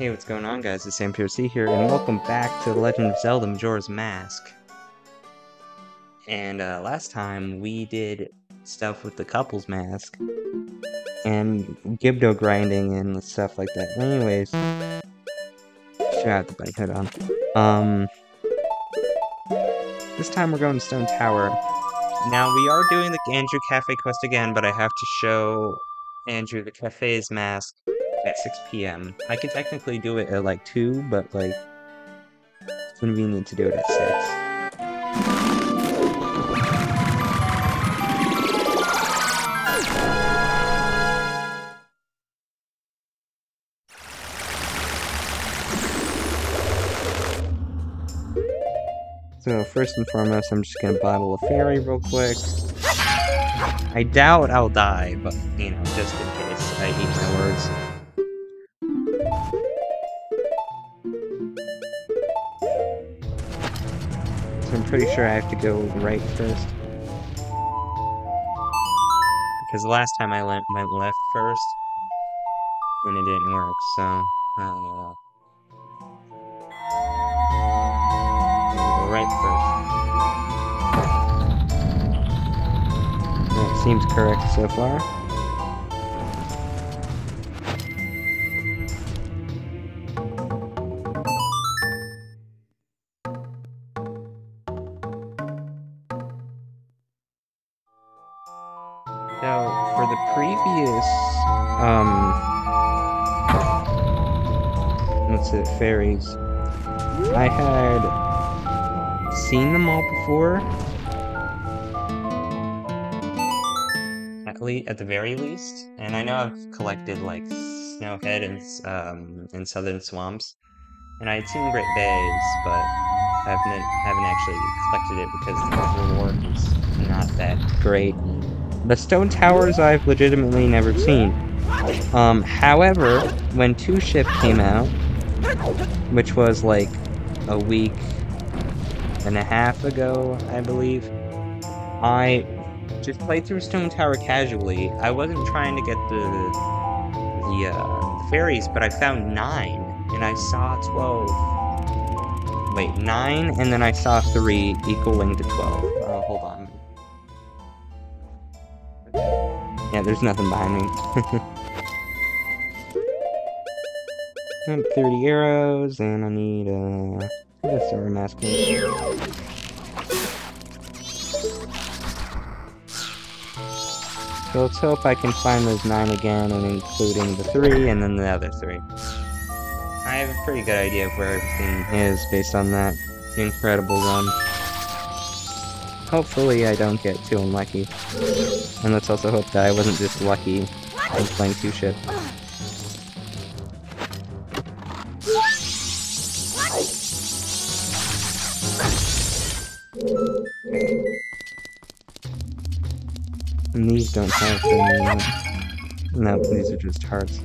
Hey, what's going on guys? It's SamTRC here, and welcome back to The Legend of Zelda Majora's Mask. And uh, last time we did stuff with the couple's mask, and Gibdo grinding and stuff like that. Anyways, should have the bunny hood on. Um, this time we're going to Stone Tower. Now we are doing the Anju Kafei quest again, but I have to show Anju the Kafei's mask at 6 p.m. I could technically do it at like 2, but like, it's convenient to do it at 6. So first and foremost, I'm just gonna bottle a fairy real quick. I doubt I'll die, but you know, just in case, I eat my words. Pretty sure I have to go right first. Because the last time I went, went left first, and it didn't work, so I don't know. Go right first. That seems correct so far. Fairies, I had seen them all before. At least, at the very least, and I know I've collected like Snowhead and um in Southern Swamps, and I had seen Great Bays, but I haven't haven't actually collected it because the reward is not that great. The stone towers I've legitimately never seen. Um, however, when Two Ship came out, which was like a week and a half ago, I believe, I just played through Stone Tower casually. I wasn't trying to get the the, uh, fairies, but I found nine, and I saw twelve. Wait, nine, and then I saw three equaling to twelve. Oh, hold on. Yeah, there's nothing behind me. I have 30 arrows, and I need, uh, a silver mask. So let's hope I can find those nine again, and including the three, and then the other three. I have a pretty good idea of where everything is based on that incredible run. Hopefully I don't get too unlucky. And let's also hope that I wasn't just lucky in playing two ship. These don't have. No, these are just hearts.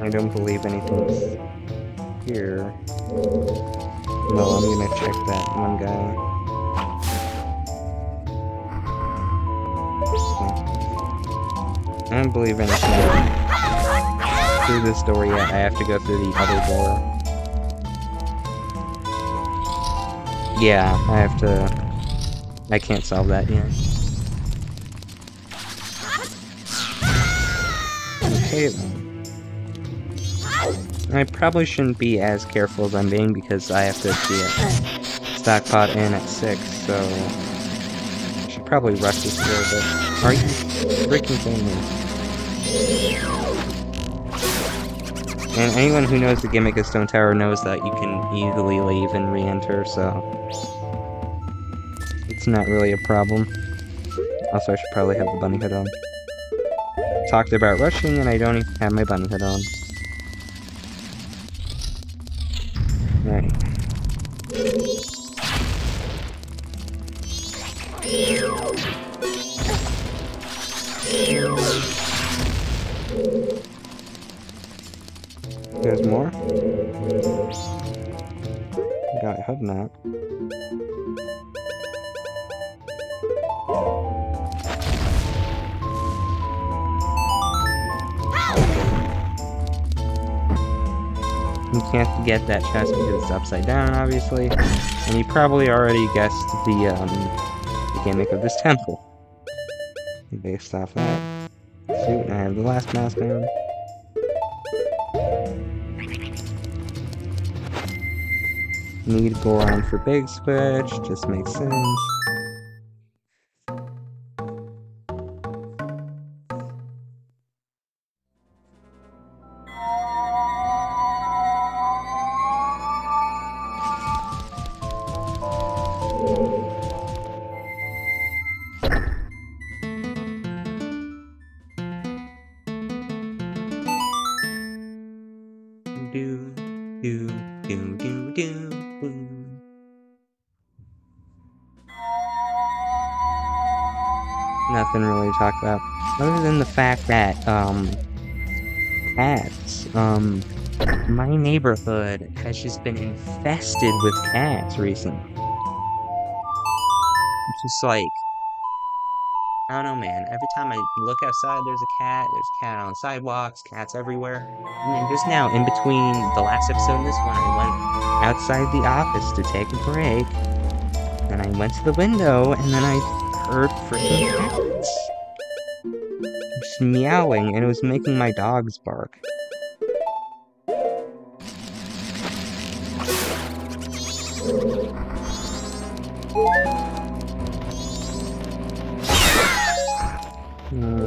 I don't believe anything's here. No, I'm gonna check that one guy. I don't believe anything through this door yet. I have to go through the other door. Yeah, I have to... I can't solve that yet. Okay, I probably shouldn't be as careful as I'm being because I have to be at Stock Pot Inn at 6, so I should probably rush this a little bit. Are you freaking kidding me? And anyone who knows the gimmick of Stone Tower knows that you can easily leave and re-enter, so it's not really a problem. Also, I should probably have the bunny hood on. Talked about rushing, and I don't even have my bunny hood on. Get that chest because it's upside down, obviously. And you probably already guessed the, um, the gimmick of this temple. Based off that. Shoot, I have the last mask down. Need Goron for Big Switch, just makes sense. To other than the fact that, um, cats, um, my neighborhood has just been infested with cats recently. It's just like, I don't know, man. Every time I look outside, there's a cat. There's a cat on sidewalks, cats everywhere. And then just now, in between the last episode and this one, I went outside the office to take a break. And I went to the window, and then I heard freaking cats. Meowing, and it was making my dogs bark. Hmm.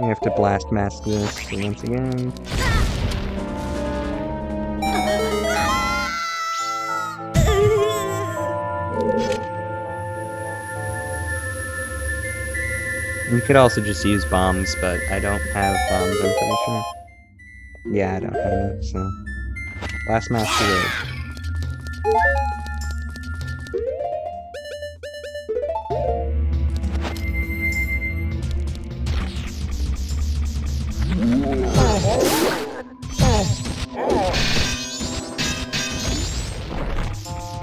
We have to blast mask this once again. You could also just use bombs, but I don't have bombs, I'm pretty sure. Yeah, I don't have them, so... Blast mask it is.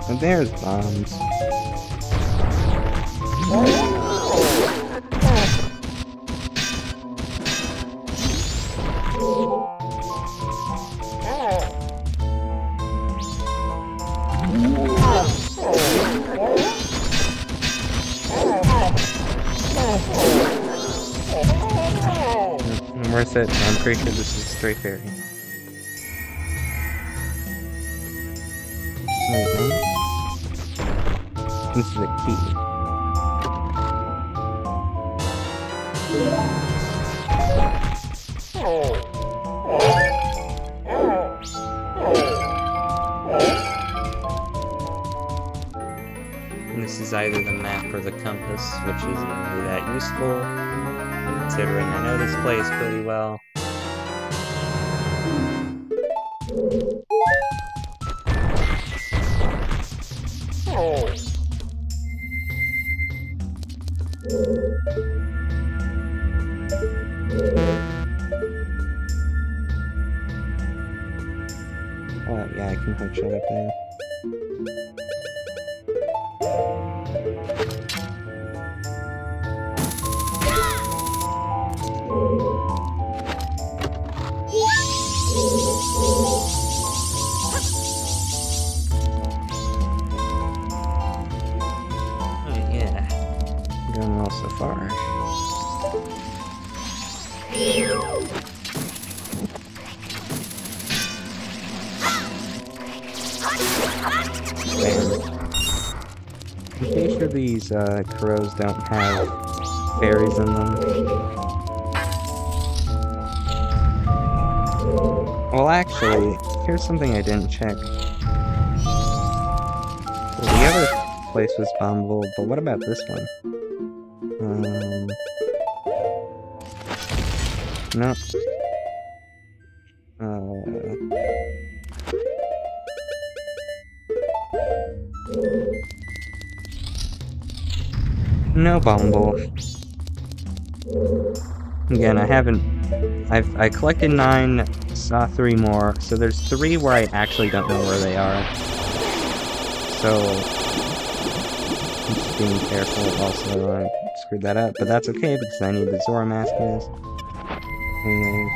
And there's bombs. This is Stray Fairy. This is a key. And this is either the map or the compass, which isn't really that useful, considering I know this place pretty well. These uh, crows don't have berries in them. Well, actually, here's something I didn't check. The other place was bombable, but what about this one? Um, no. No Bumble. Again, I haven't. I've I collected nine, saw three more, so there's three where I actually don't know where they are. So I'm just being careful. Also, I screwed that up, but that's okay because I need the Zora mask this. Anyways,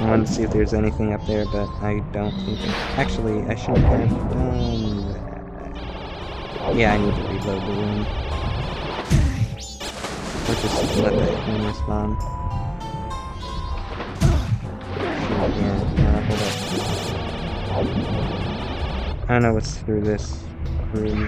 I wanted to see if there's anything up there, but I don't think... Actually, I shouldn't have done. Yeah, I need to reload the room. Just let that thing respawn. Yeah, yeah, hold up. I don't know what's through this room.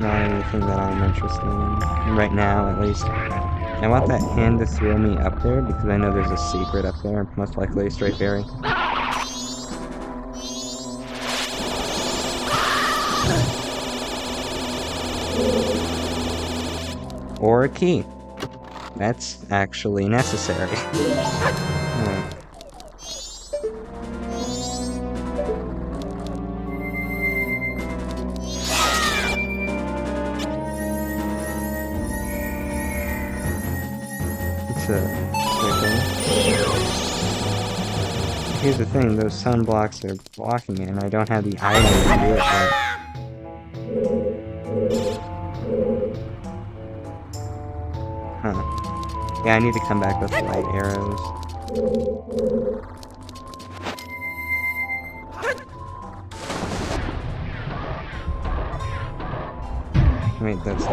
Not anything that I'm interested in. Right now, at least. I want that hand to throw me up there because I know there's a secret up there, most likely a stray fairy. Or a key. That's actually necessary. right. Here's the thing, those sun blocks are blocking it, and I don't have the item to do it Huh. Yeah, I need to come back with light arrows. Wait, that's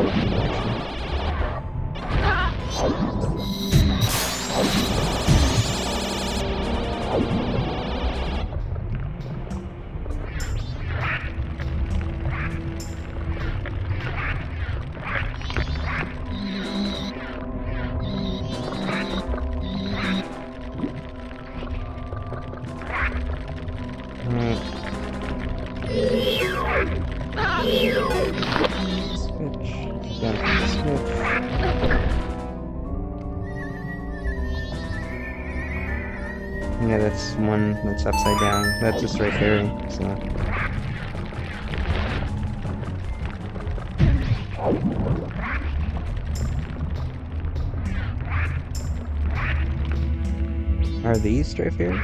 these stray fairies?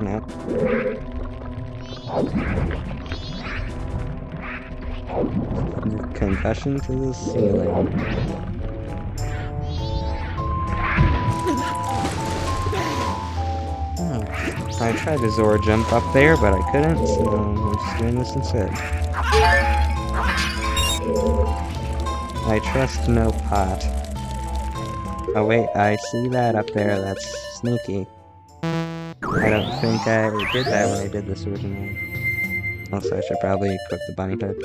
No. Concussion to the ceiling. Hmm. I tried to Zora jump up there, but I couldn't, so I'm just doing this instead. I trust no pot. Oh wait, I see that up there, that's sneaky. I don't think I did that when I did this originally. Also, I should probably equip the bunny hood.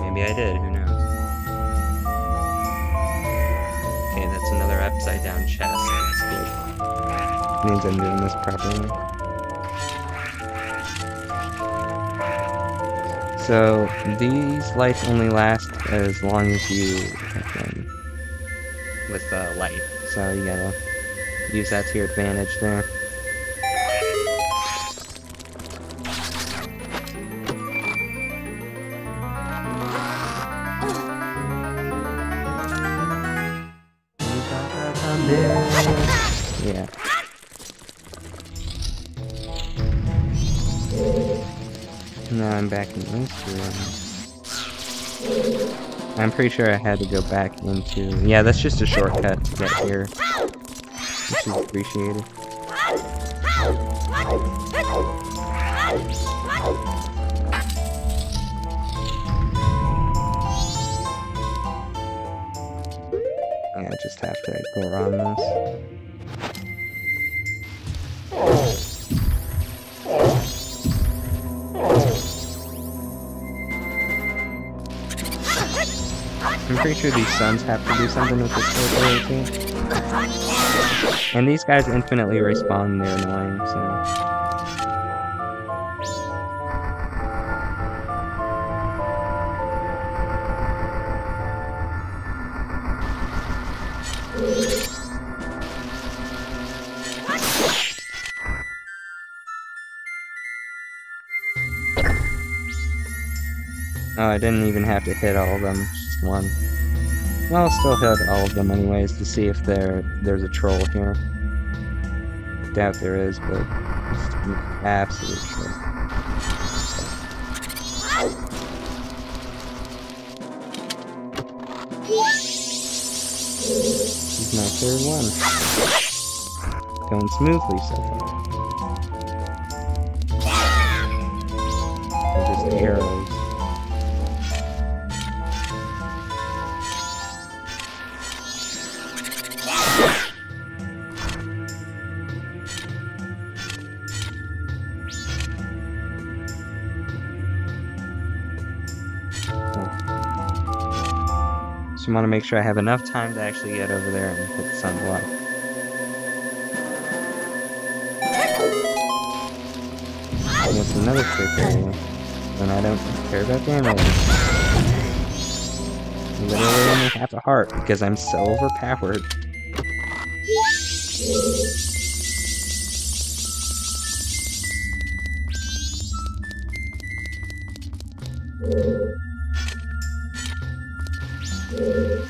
Maybe I did, who knows. Okay, that's another upside down chest. Means I'm doing this properly. So these lights only last as long as you them with uh, light. So you gotta use that to your advantage there. Pretty sure I had to go back into... Yeah, that's just a shortcut to get here. Which is appreciated. Yeah, I just have to go around this. Sure these sons have to do something with this ability. And these guys infinitely respawn, they're annoying, so... Oh, I didn't even have to hit all of them, just one. I'll still hit all of them anyways to see if there there's a troll here. Doubt there is, but it's absolute shit. He's my third one. Going smoothly so far. Want to make sure I have enough time to actually get over there and hit the sunblock. And it's another trick area. And I don't care about damage. Literally only half a heart because I'm so overpowered. Doing Oh,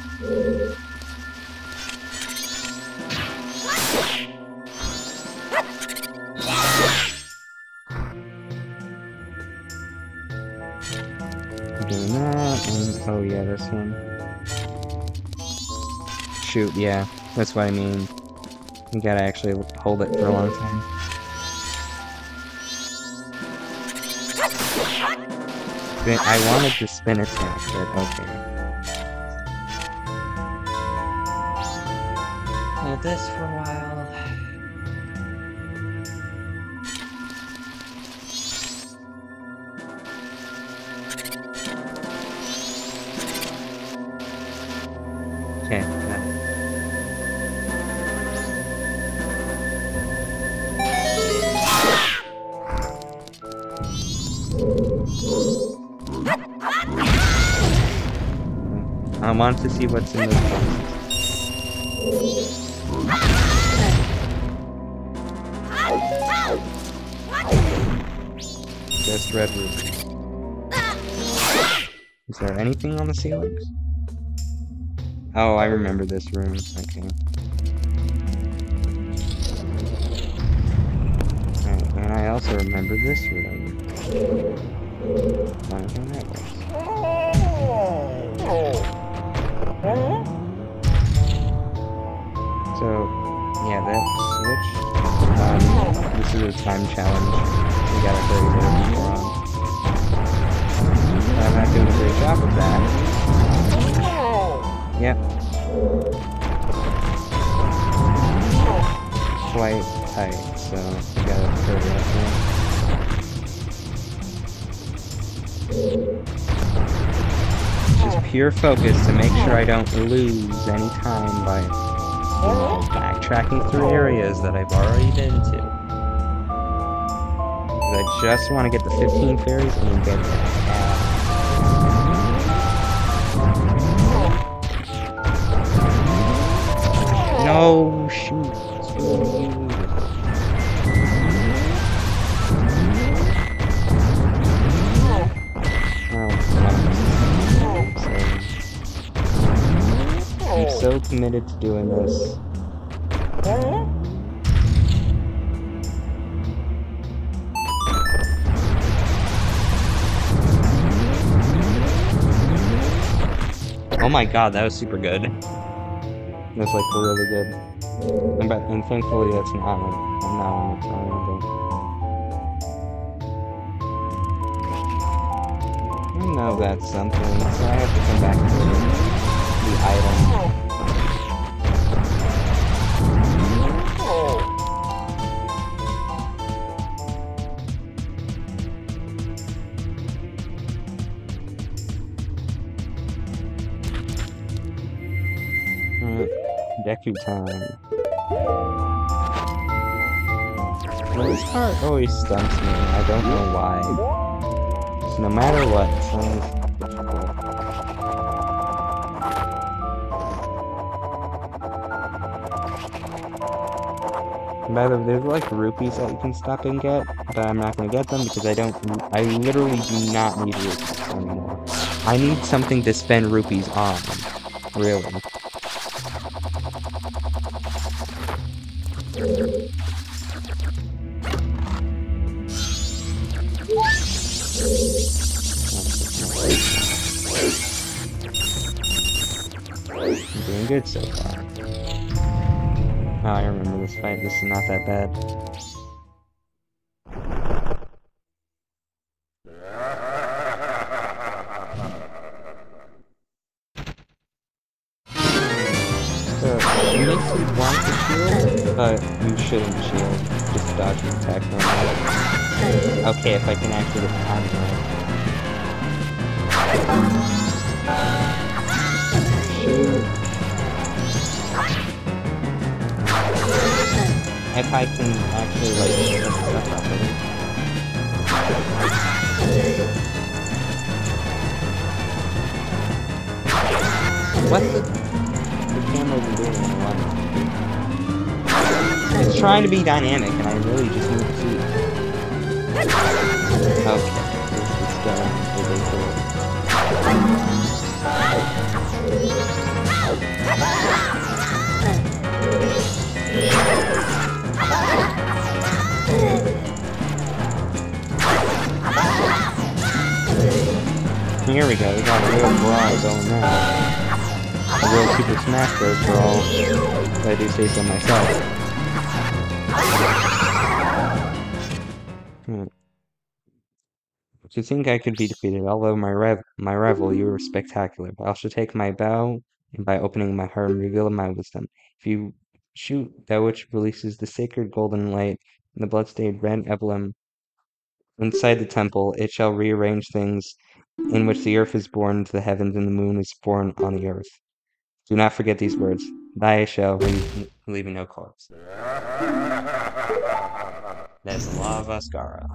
Shoot, yeah, that's what I mean. You gotta actually hold it for a long time. I wanted to spin attack, but okay. This for a while. I want to see what's in those anything on the ceilings? Oh, I remember this room. Okay. Alright, and I also remember this room. Wonder how that. So, yeah, that switch. Um, this is a time challenge. Pure focus to make sure I don't lose any time by you know, backtracking through areas that I've already been to. I just want to get the 15 fairies and get that. No, committed to doing this. Oh my god, that was super good. That's like really good. And, but, and thankfully that's not on, I'm not on the triangle. I know that's something, so I have to come back to the item. Deku time. This part always stumps me. I don't know why. No matter what. By the way, there's like rupees that you can stop and get, but I'm not gonna get them because I don't. I literally do not need rupees anymore. I need something to spend rupees on. Really. Not that bad. To think I could be defeated, although my rev my rival, you were spectacular. But I shall take my bow, and by opening my heart and revealing my wisdom. If you shoot that which releases the sacred golden light and the bloodstained red emblem inside the temple, it shall rearrange things in which the earth is born into the heavens and the moon is born on the earth. Do not forget these words. Thy shall leave, no corpse. That's the law of Ascara.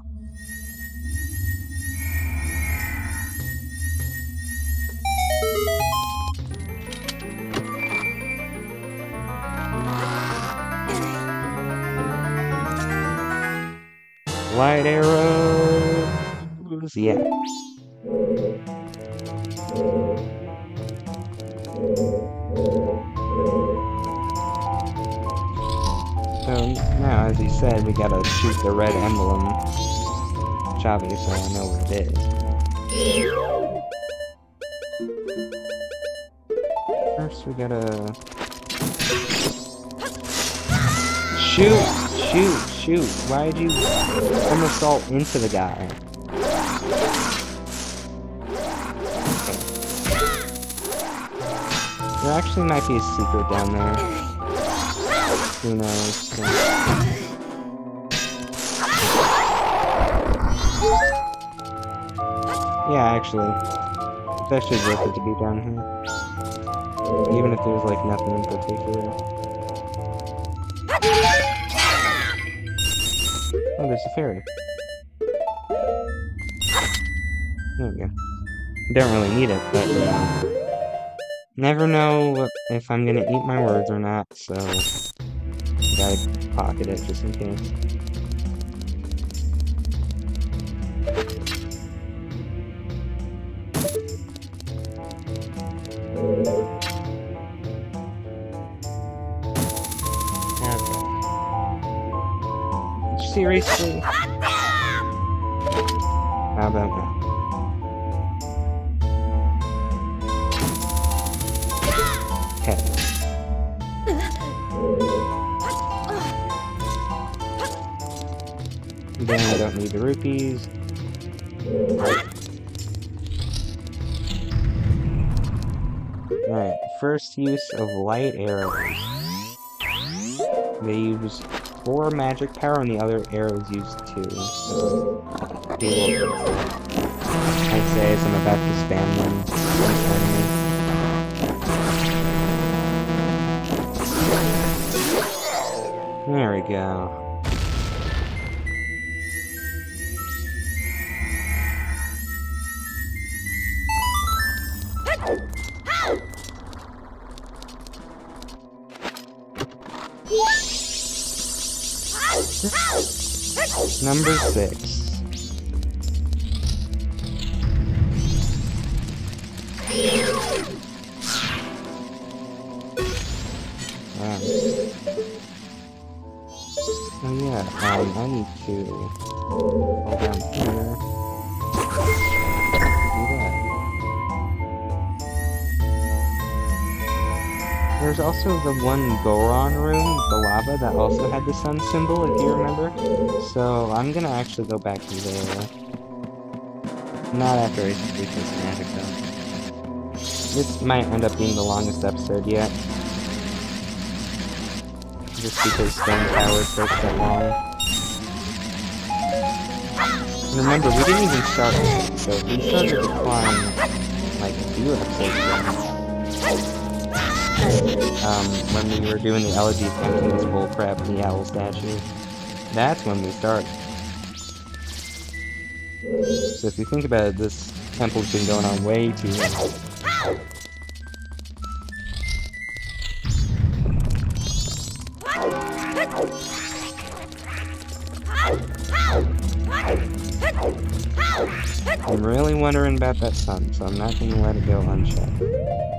Light arrows. Yeah. So now, as he said, we gotta shoot the red emblem. Chavi, so I know where it is. First, we gotta shoot, shoot, shoot. Why did you somersault into the guy? There actually might be a secret down there. Who knows? Yeah, actually. It's actually worth it to be down here. Even if there's like nothing in particular. Oh, there's a fairy. There we go. Don't really need it, but uh, never know if I'm gonna eat my words or not, so gotta pocket it just in case. Seriously? How about that? Okay. I don't need the rupees. Alright, first use of light arrows. They use four magic power and the other arrows use two. So. I'd say as I'm about to spam them. There we go. Number six. Wow. Oh yeah, um, I need to fall down here. Do that. There's also the one Goron room, lava, that also had the sun symbol, if you remember. So I'm gonna actually go back to there. Not after I complete this magic, though. This might end up being the longest episode yet. Just because Stone Tower takes that long. Remember, we didn't even start so we started to climb like a few episodes ago um, when we were doing the elegy paintings, bullcrap, and the owl statue. That's when we started. So if you think about it, this temple's been going on way too long. I'm really wondering about that sun, so I'm not going to let it go unchecked.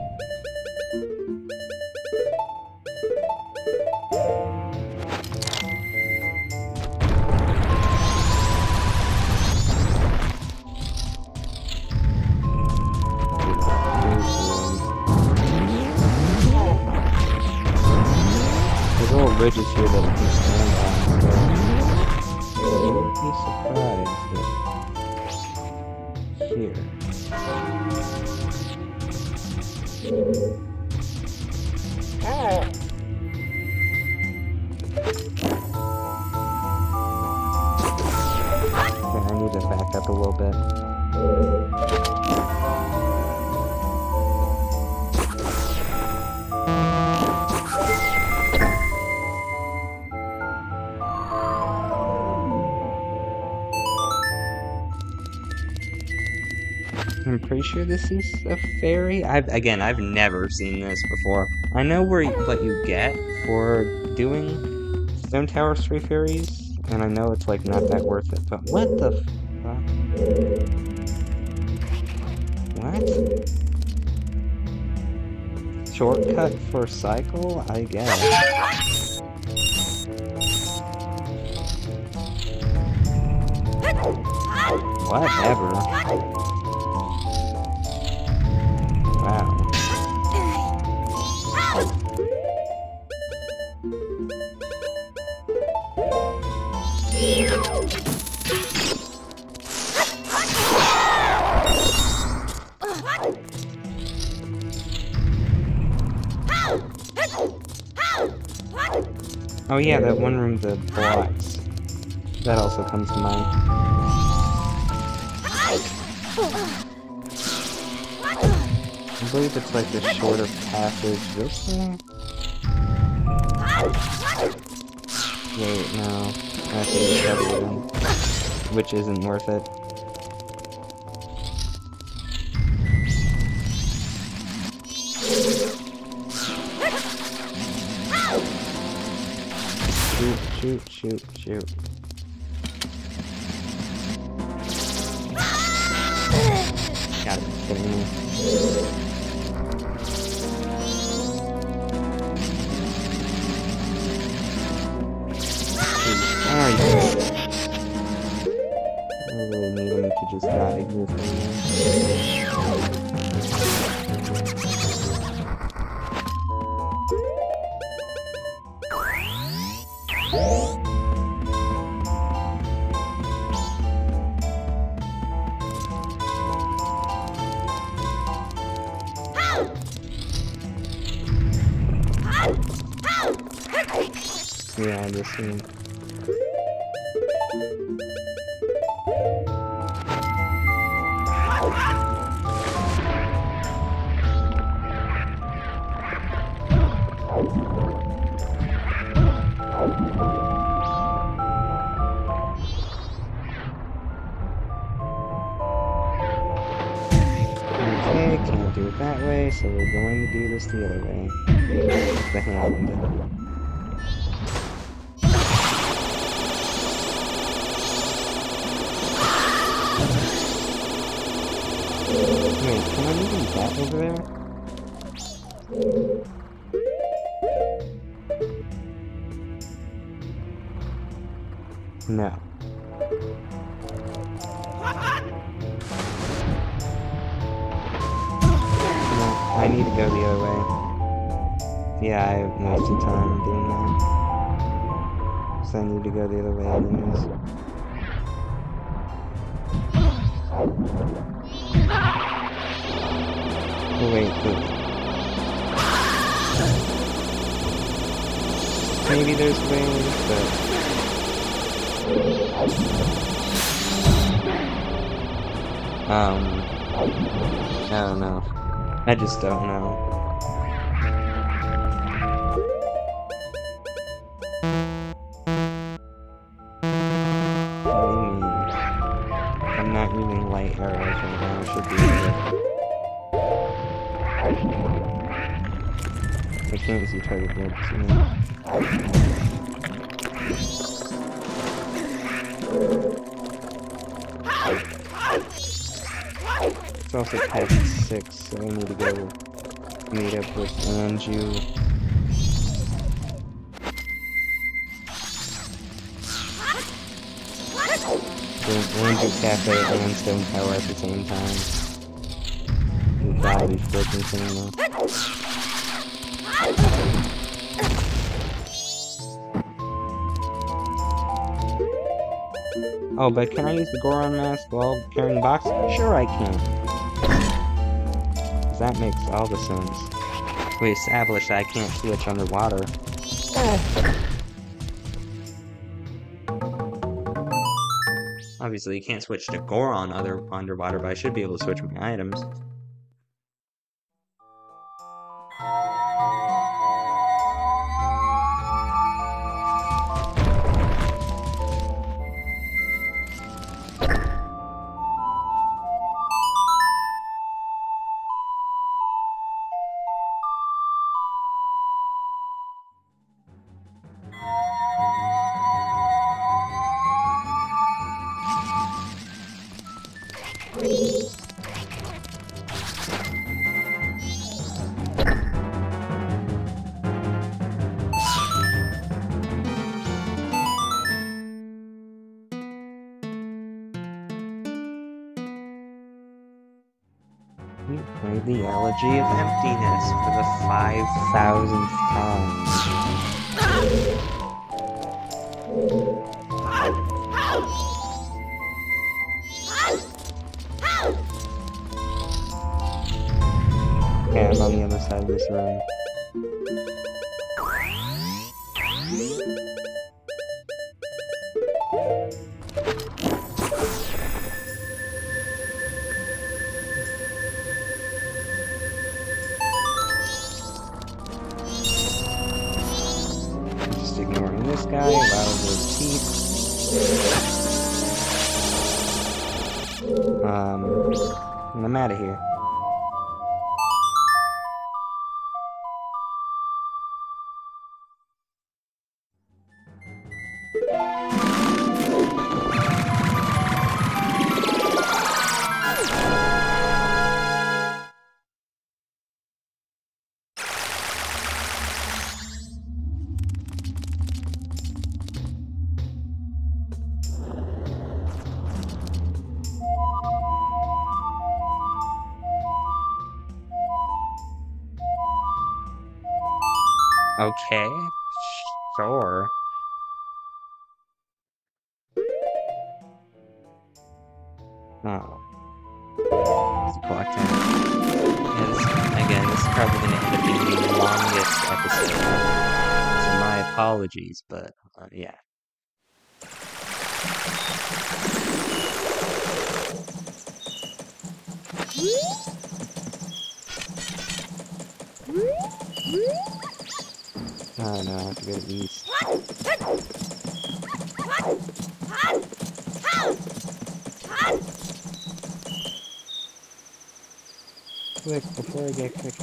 Sure this is a fairy. I've again, I've never seen this before. I know where what you get for doing Stone Tower Three Fairies, and I know it's like not that worth it. But what the? What? Shortcut for cycle? I guess. Whatever. Yeah, that one room, the blocks. That also comes to mind. I believe it's like the shorter passage this way? Wait, no. I it's the other one. Which isn't worth it. Shoot, shoot, shoot, shoot. Gotta be kidding me. Ah. I really need him to just die here I just don't know. Also past 6, so I need to go meet up with Anju. Anju Kafei and Stone Tower at the same time. That would be. Oh, but can I use the Goron mask while carrying the box? Sure I can. That makes all the sense. We established that I can't switch underwater. Obviously, you can't switch to Goron other underwater, but I should be able to switch my items. The apologies, but uh, yeah. Oh no, I have to to east. Quick, before I get kicked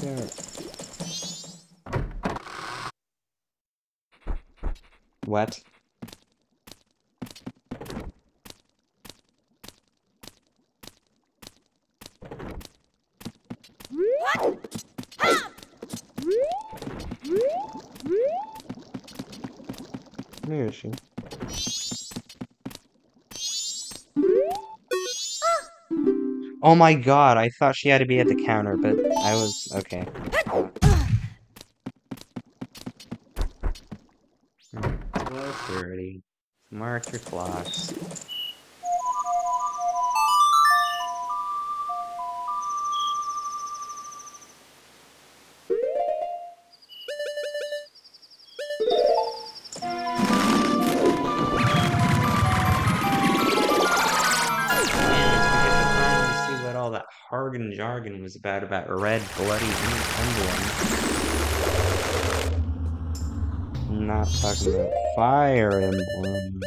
Ne yaşayayım? Oh my god, I thought she had to be at the counter, but I was... okay. Hmm. Twelve thirty. Mark your clocks. Was about about red bloody emblem. Not talking about fire emblem.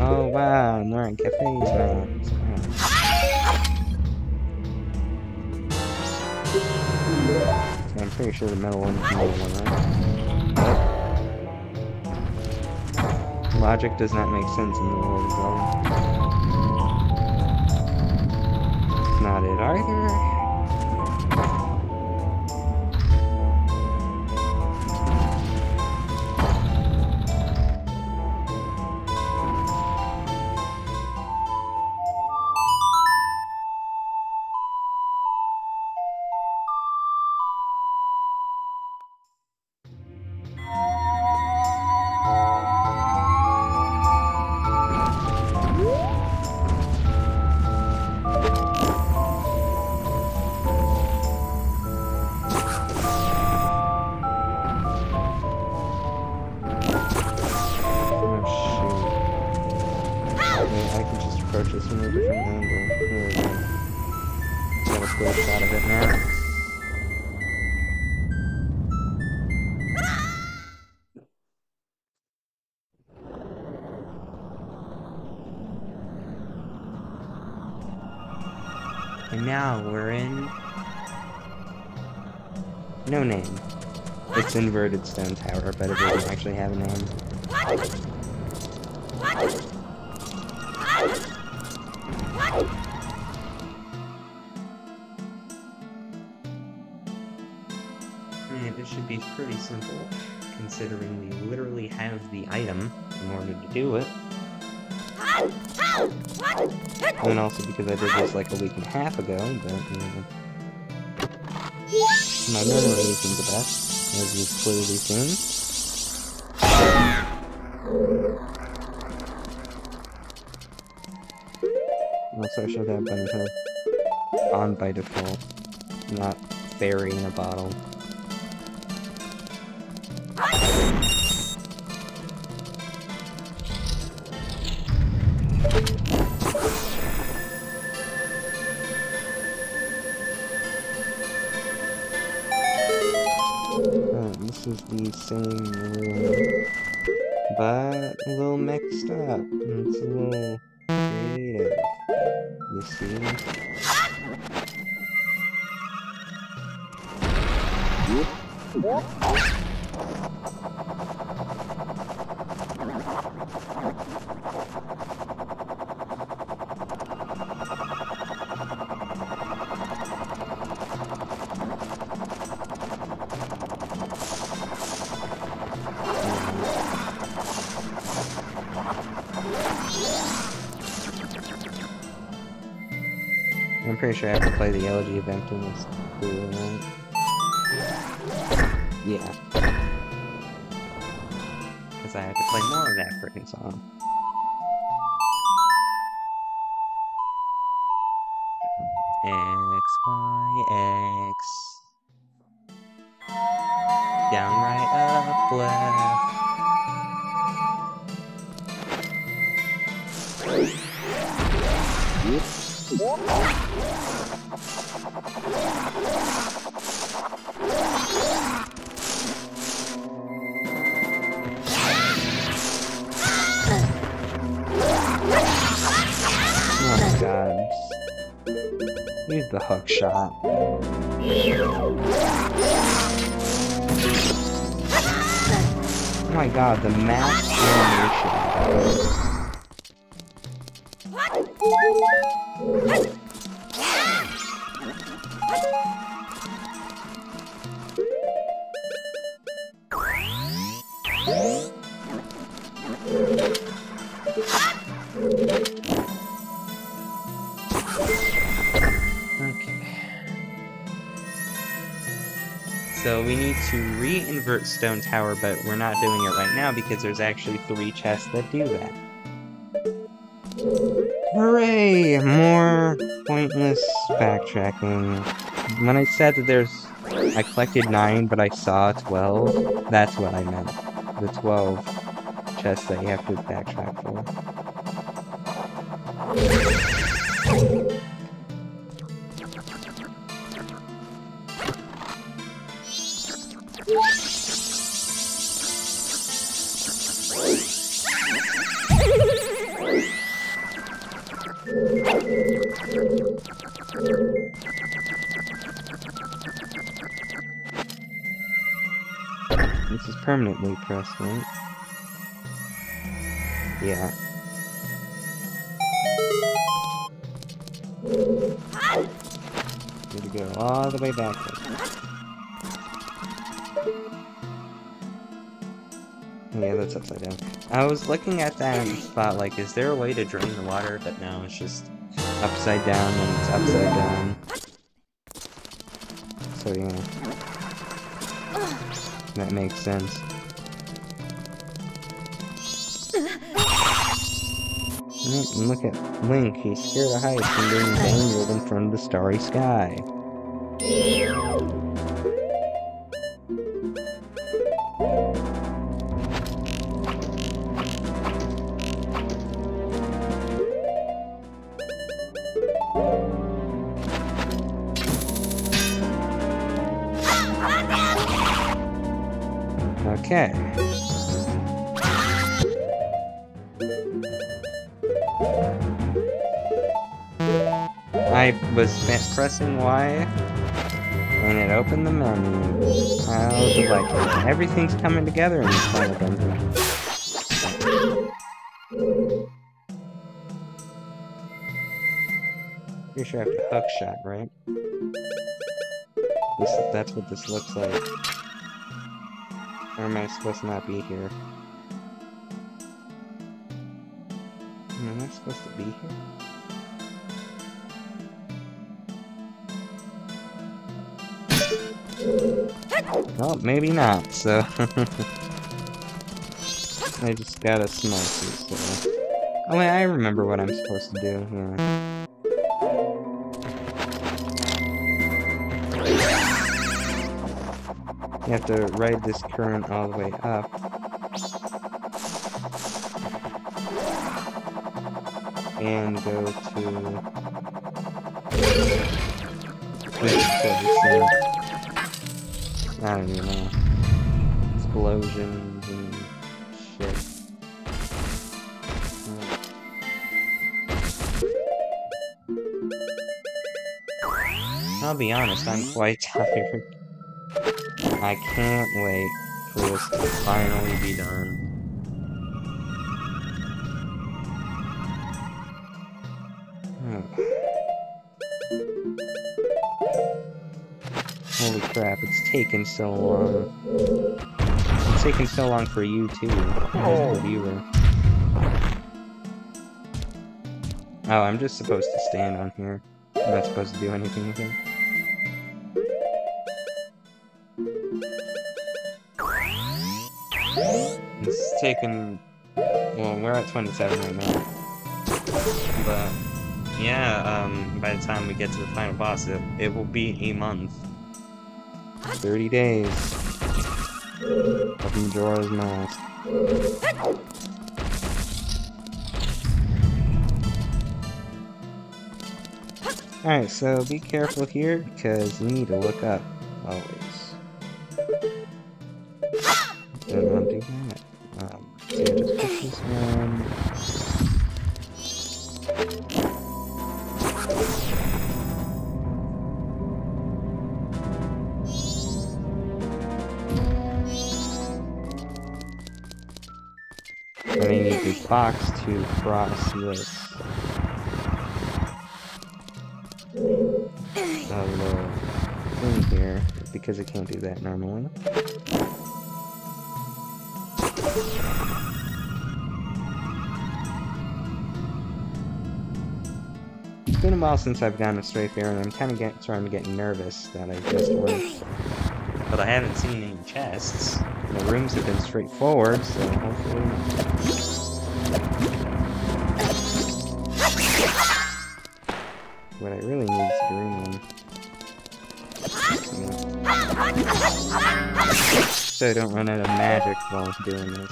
Oh wow, they're cafes. So I'm pretty sure the metal one's the middle one, right? Logic does not make sense in the world of either. Stone tower, but it doesn't actually have a name. This should be pretty simple, considering we literally have the item in order to do it. And also because I did this like a week and a half ago, but, you know, my memory isn't the best, as you've clearly seen. Also, should have been on by default, not in a bottle. The same room, but a little mixed up. It's a little creative. You see? Pretty sure I have to play the Elegy of Emptiness. Cool, right? Yeah. Because I have to play more of that freaking song. X, Y, X. Down, right, up, left. Hook shot. Oh my god, the max animation. Stone Tower, but we're not doing it right now because there's actually three chests that do that. Hooray! More pointless backtracking. When I said that there's... I collected 9, but I saw 12, that's what I meant. The 12 chests that you have to backtrack for. Right? Yeah. Need to go all the way back. Yeah, that's upside down. I was looking at that and thought, like, is there a way to drain the water? But no, it's just upside down and it's upside down. So, yeah. That makes sense. Look at Link, he's scared of heights and being dangled in front of the starry sky. Pressing Y, and it opened the menu. How delightful. Everything's coming together in this Final Dungeon. Pretty sure I have to hook shot, right? This, that's what this looks like. Or am I supposed to not be here? Am I not supposed to be here? Well, maybe not, so... I just gotta smoke this, so... Oh wait, I remember what I'm supposed to do, yeah. You have to ride this current all the way up. And go to... and- I don't even know. Explosions and shit. I'll be honest, I'm quite tired. I can't wait for this to finally be done. Taken so long. It's taken so long for you too, as the viewer. Oh, I'm just supposed to stand on here. I'm not supposed to do anything with it. It's taken... Well, we're at 27 right now. But, yeah, um, by the time we get to the final boss, it, it will be a month. 30 days of Majora's Mask. Alright, so be careful here because you need to look up always. Box to cross this. A little thing here, because it can't do that normally. It's been a while since I've gone Strafe Air, and I'm kind of get, starting to get nervous that I just went but I haven't seen any chests. The rooms have been straightforward, so hopefully... really need green one. So I don't run out of magic while I'm doing this.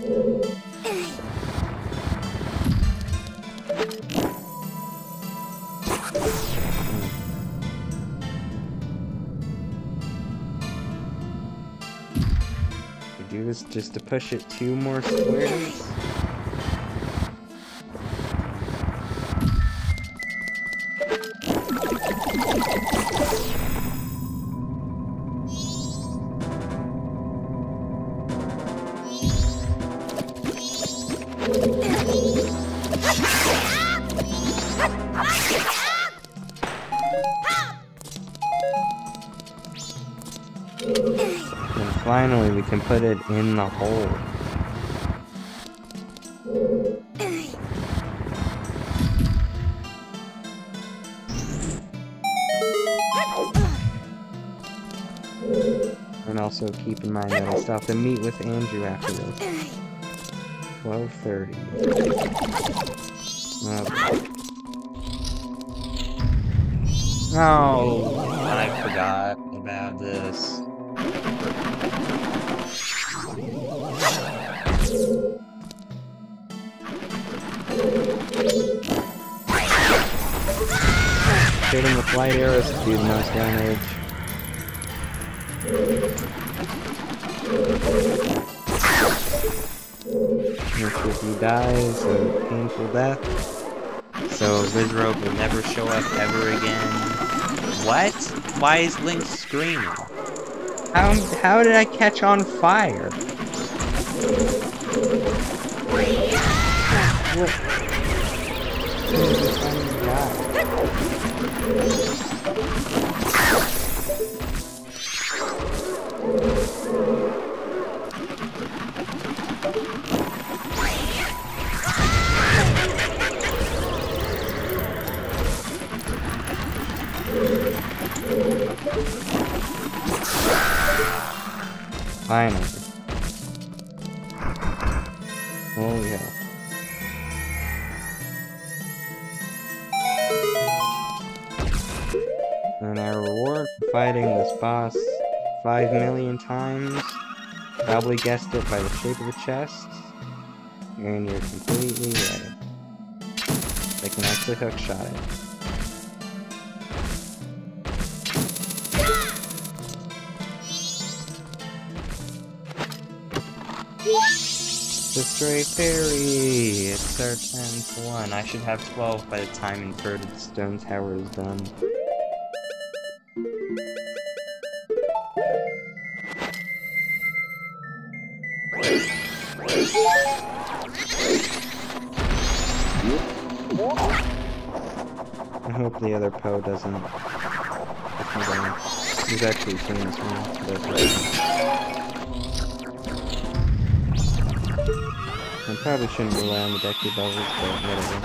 Hmm. do this just to push it two more squares. Put it in the hole. And also keep in mind that I still have to meet with Anju after this. 12.30. Oh, I forgot do the most damage. If he dies a painful death. So Wizzrobe will never show up ever again. What? Why is Link screaming? How how did I catch on fire? Holy hell. And our reward for fighting this boss five million times. Probably guessed it by the shape of the chest. And you're completely ready. They can actually hook shot it. The Stray Fairy! It's our 10th one. I should have 12 by the time Inverted Stone Tower is done. I hope the other Poe doesn't... He's actually seen this one. Probably shouldn't rely on the Deku bubbles, but whatever.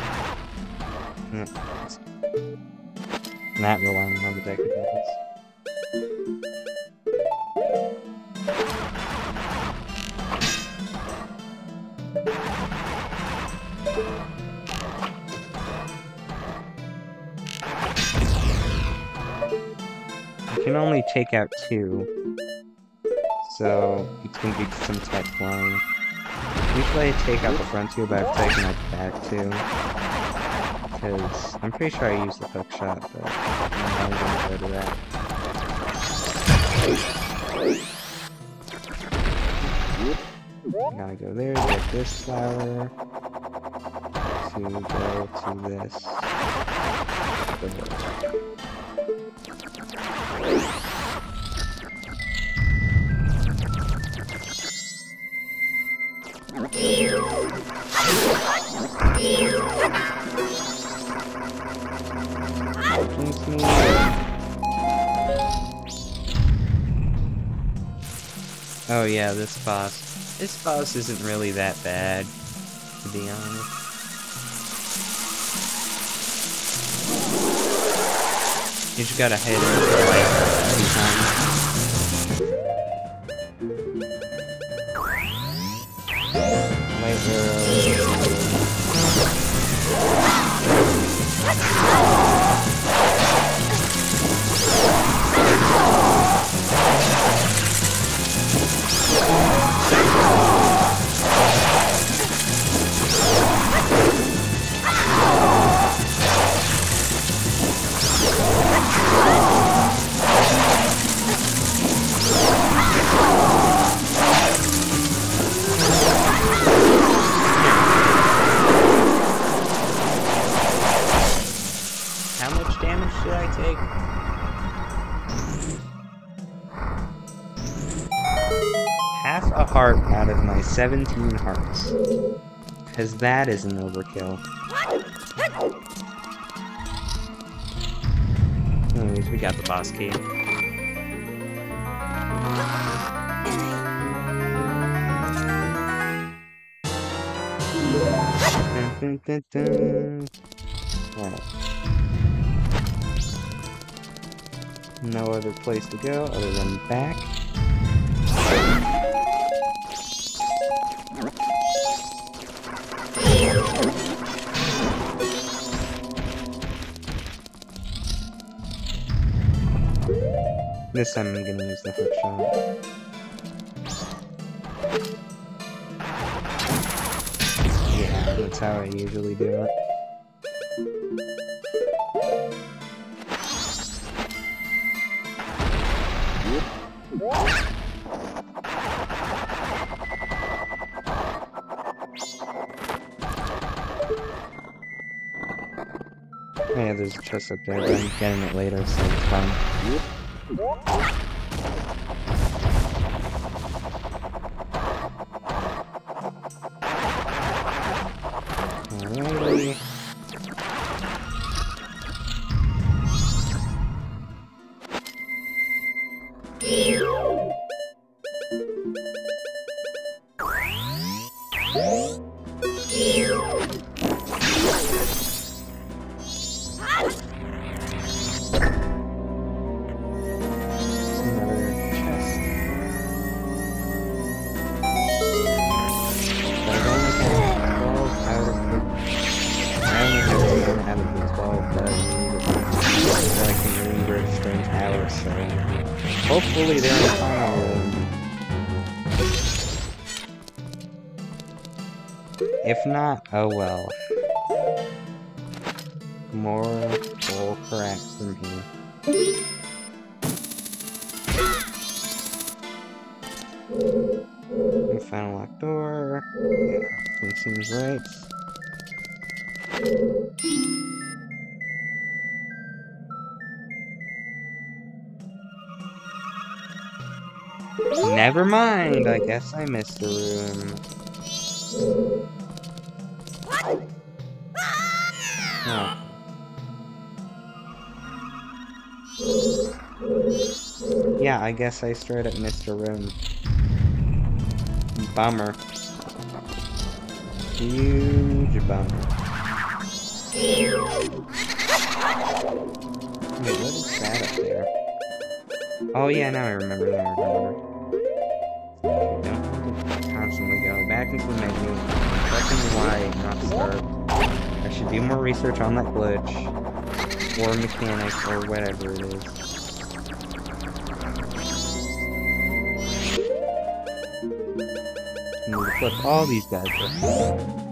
Not relying on the Deku bubbles. You can only take out two, so it's gonna be some tech flying. Usually I take out the front two, but I've taken out the back two. Because I'm pretty sure I used the hook shot, but I'm not gonna go to that. Gotta go there, get this flower. To go to this. Oh yeah, this boss. This boss isn't really that bad, to be honest. You just gotta hit it like two times. Light arrow. 17 hearts. Because that is an overkill. Anyways, we got the boss key. No other place to go other than back. This time I'm gonna use the hook shot. Yeah, that's how I usually do it. Yeah, there's a chest up there, but I'm getting it later, so it's fine. Oh! Guess I missed a room. Oh. Yeah, I guess I straight up missed a room. Bummer. Huge bummer. Wait, what is that up there? Oh yeah, now I remember, now I remember technically why not start. I should do more research on that glitch, or mechanic, or whatever it is. flip all these guys up.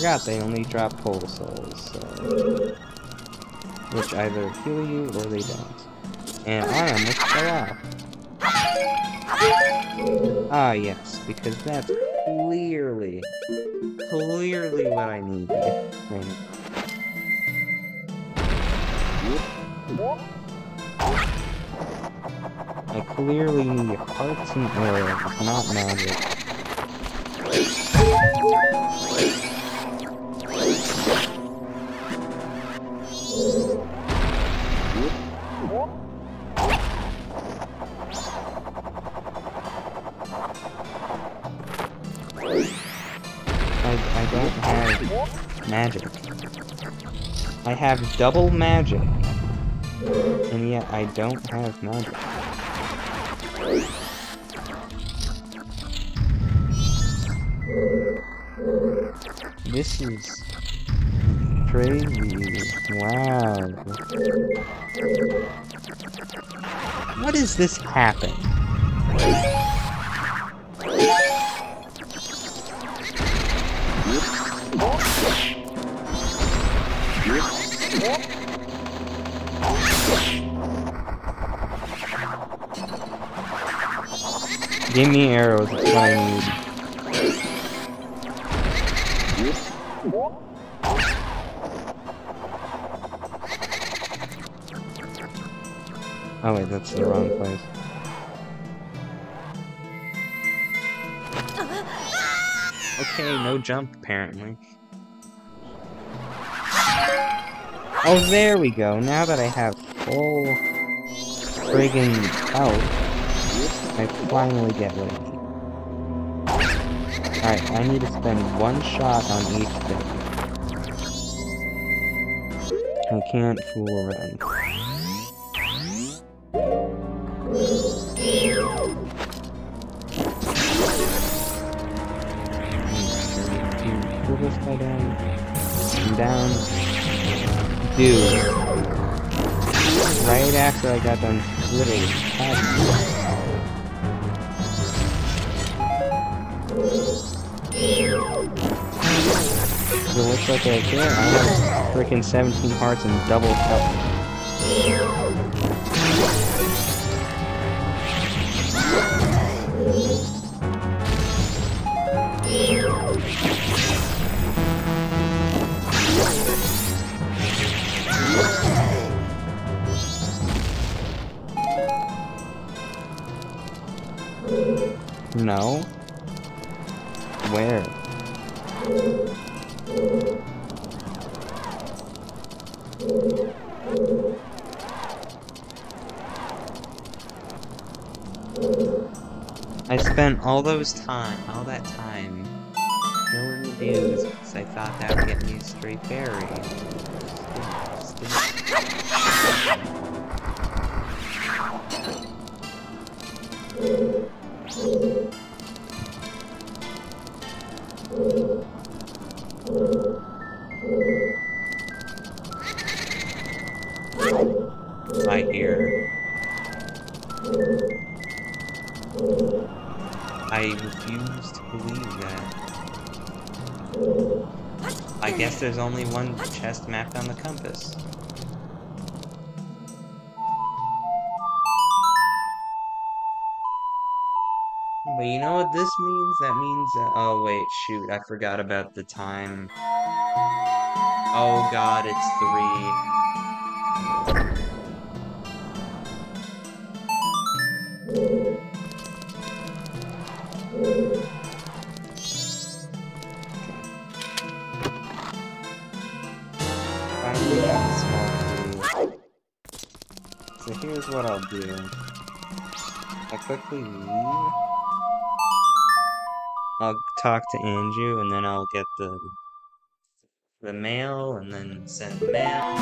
Forgot they only drop coal souls, so... Which either heal you or they don't. And I almost fell off. Ah, yes, because that's clearly, clearly what I now. I clearly need hearts and arrows, not magic. Double magic. And yet I don't have magic. This is crazy. Wow. What is this happen? Give me arrows, that's what I need. Oh wait, that's the wrong place. Okay, no jump apparently. Oh, there we go. Now that I have full friggin' health, I finally get what I need. Alright, I need to spend one shot on each thing. I can't fool around. Pull this guy down. I'm down. Dude. Right after I got done splitting. Looks. I have freaking 17 hearts and double health. All those time, Legends? Oh, wait, shoot, I forgot about the time. Oh god, it's three. So here's what I'll do. I quickly leave. I'll talk to Anju and then I'll get the the mail and then send the mail.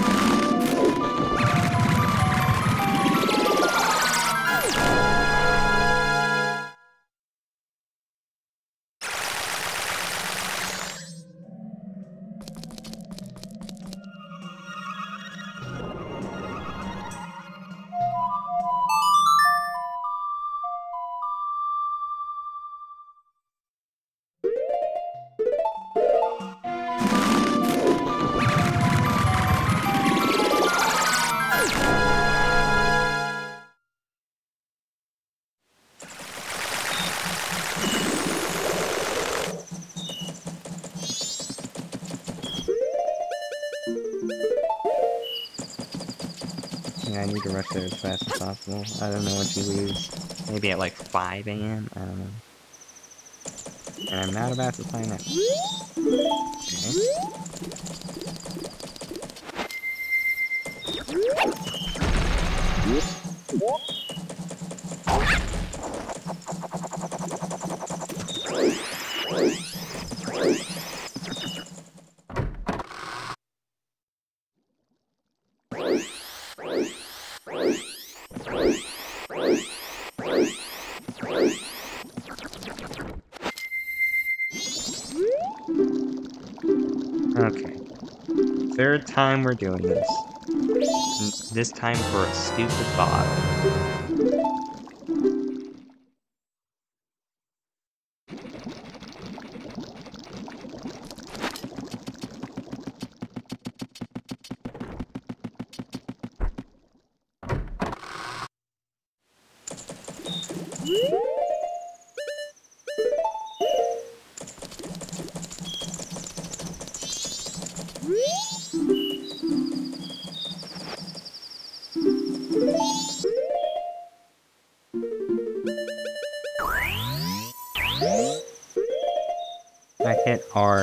As fast as possible. I don't know when she leaves. Maybe at like 5 a.m.? I don't know. And I'm not about to sign up. Okay. Time we're doing this. This time for a stupid bottle.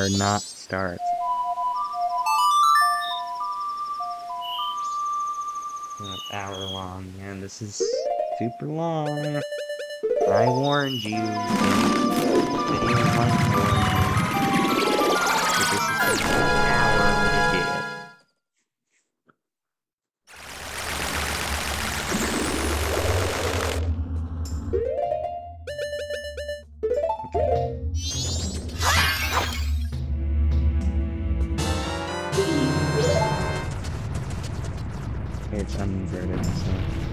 R, not start. An hour long, man. This is super long. I warned you. Video one It's uninverted, so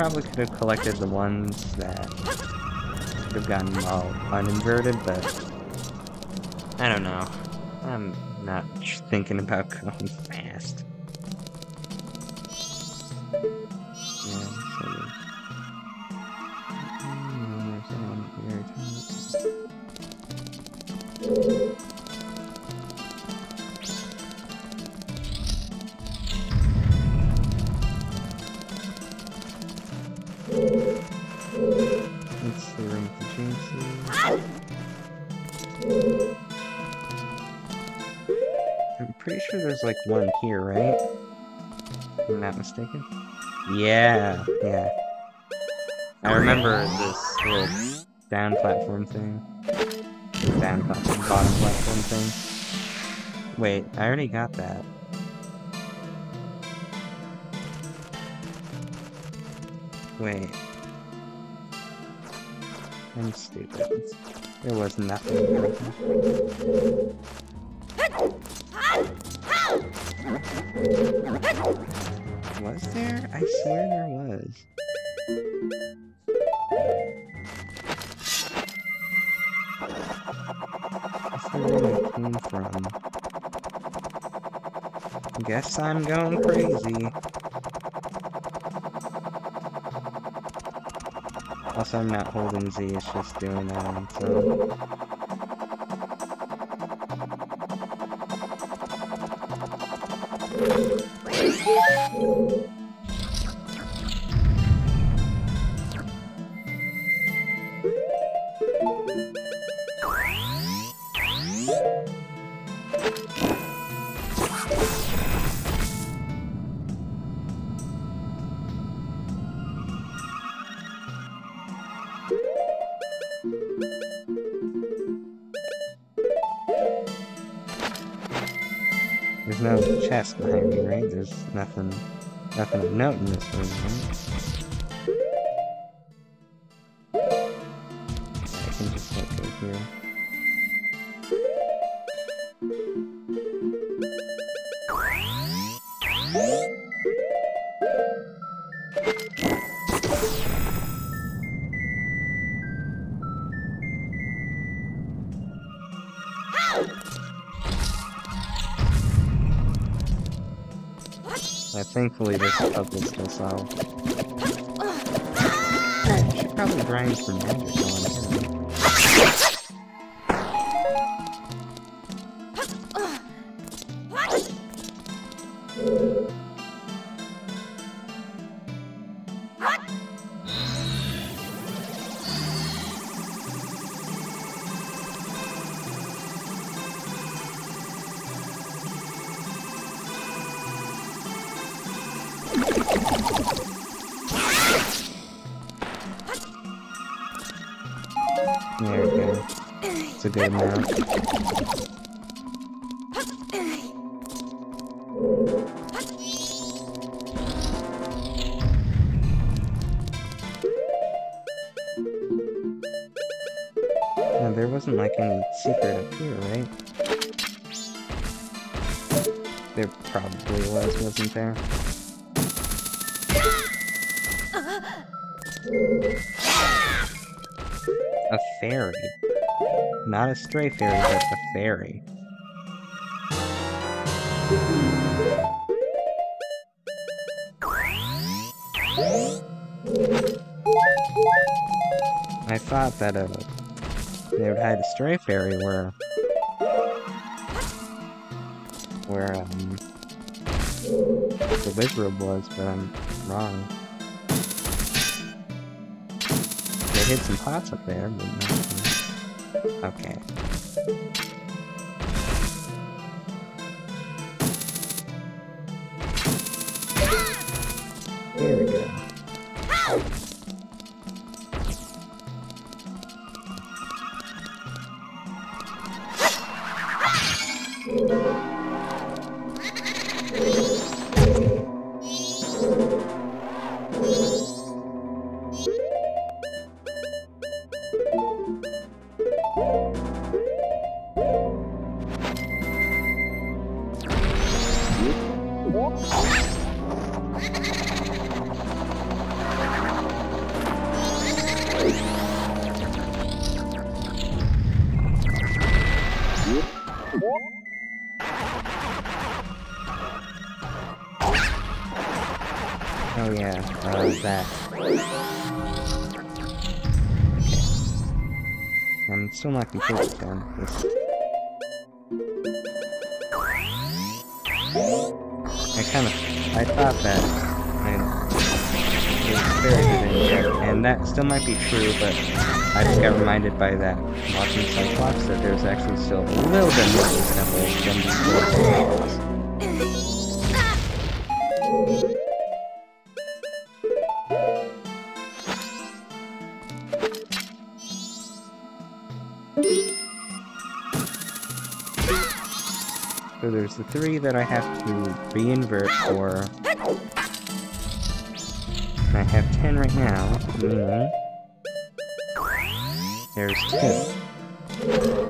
Probably could have collected the ones that could have gotten all uninverted, but I don't know. I'm not thinking about going mistaken. Yeah, yeah. I remember this little down platform thing. Down platform, bottom platform thing. Wait, I already got that. Wait. I'm stupid. There was nothing there. Was there? I swear there was. That's where it came from. Guess I'm going crazy. Also, I'm not holding Z, it's just doing that. There's no chest behind me, right? There's nothing, nothing of note in this room, right? Thankfully, this puzzle's still solved. Should probably grind for magic while I'm Not a stray fairy, but a fairy. I thought that uh, they would hide a stray fairy where where um the wizard was, but I'm wrong. They hid some pots up there, but nothing. Okay. Yeah, uh, that. I'm still not completely done. I kind of, I thought that I was very good in and that still might be true, but I just got reminded by that watching Cyclops that there's actually still a little bit more to this than before. There's the three that I have to reinvert for. And I have ten right now, meaning There's two. Two.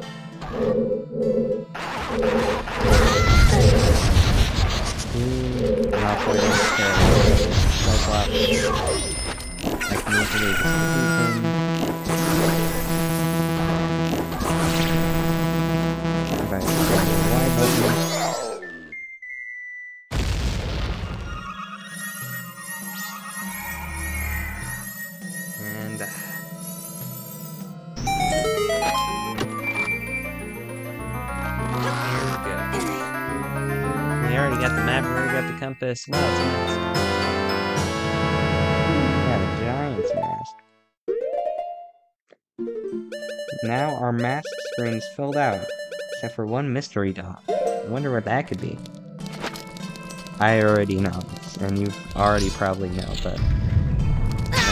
The. Wow, a giant's mask. Now our mask screen's filled out, except for one mystery dot. I wonder what that could be. I already know, and you already probably know, but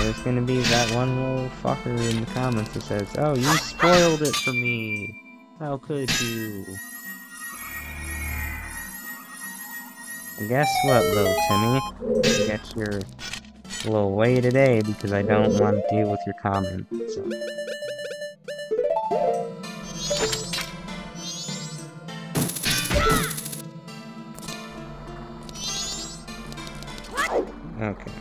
there's gonna be that one little fucker in the comments that says, Oh, you spoiled it for me! How could you? Guess what, little Timmy? You get your little way today because I don't want to deal with your comments. So. Okay,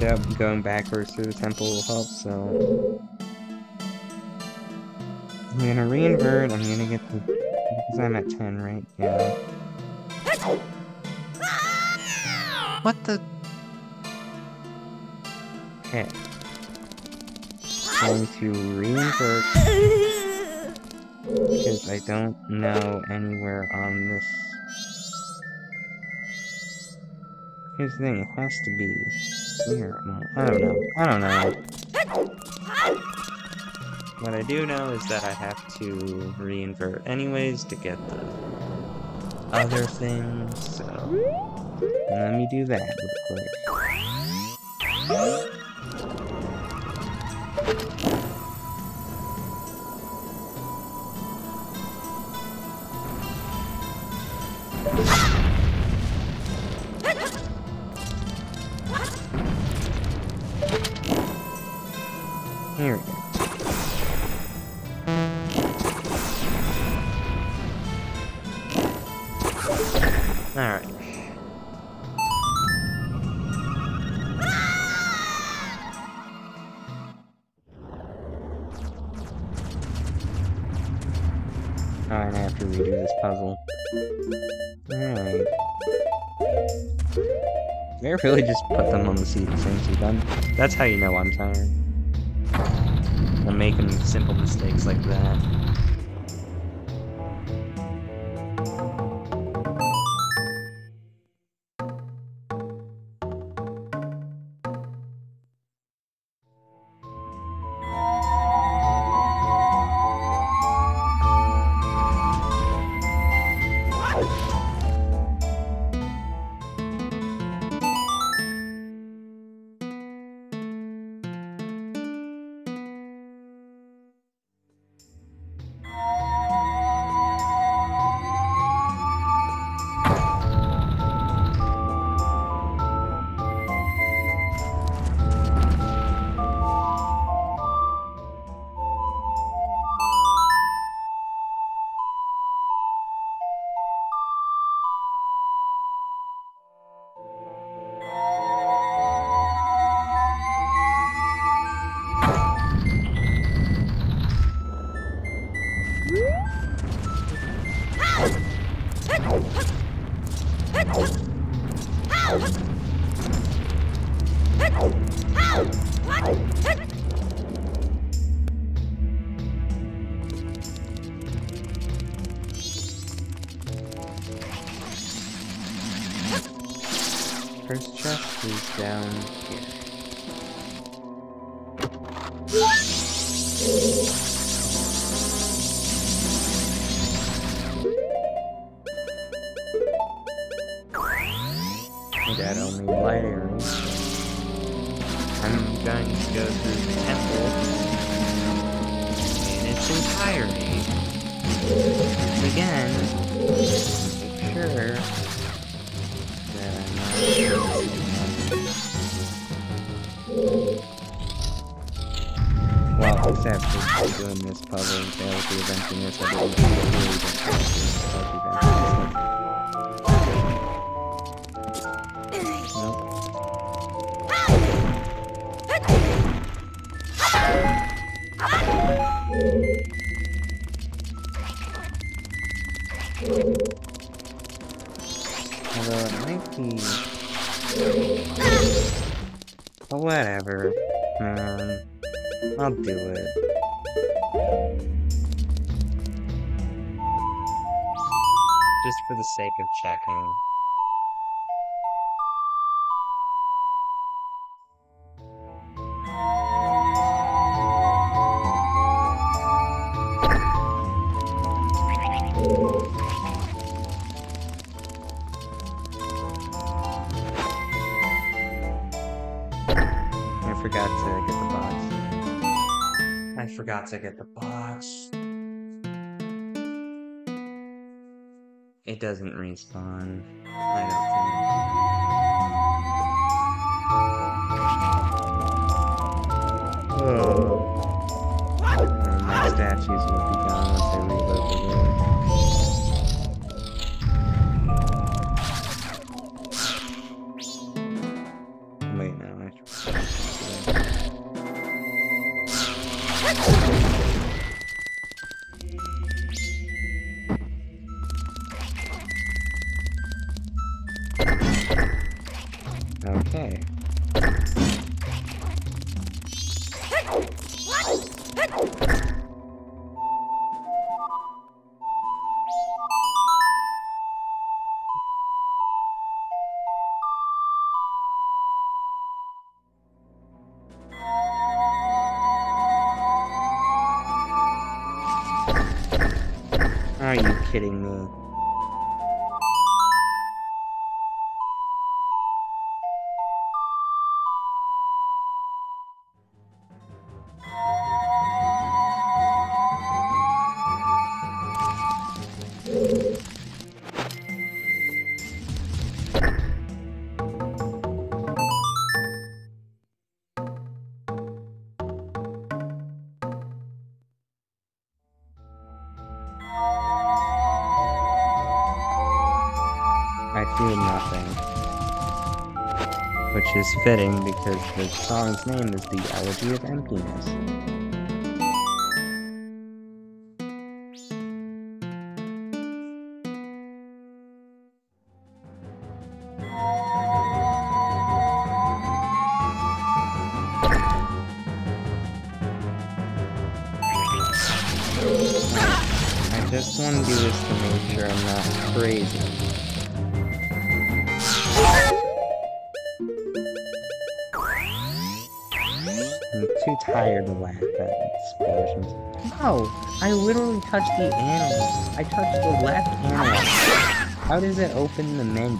I doubt going backwards to the temple will help, so... I'm gonna reinvert, I'm gonna get the... Because I'm at 10, right? Yeah. What the... Okay. Going to reinvert, because I don't know anywhere on this... Here's the thing, it has to be here. I don't know. I don't know. What I do know is that I have to reinvert anyways to get the other things, so... Let me do that real quick. Really just put them on the seat, same seat? I'm, that's how you know I'm tired. I'm making simple mistakes like that. Dad only areas. I'm going to go through the temple. In its entirety. Again, make sure. That I'm not Well, except for doing this puzzle. And fail with the emptiness, I I'll do it. Just for the sake of checking. Forgot to get the box. It doesn't respawn. I don't think. Oh. And my statues will be gone is fitting because the song's name is The Elegy of Emptiness. I just want to do this to make sure I'm not crazy. Tired laugh at explosions. Oh, I literally touched the animal. I touched the left animal. How does it open the menu?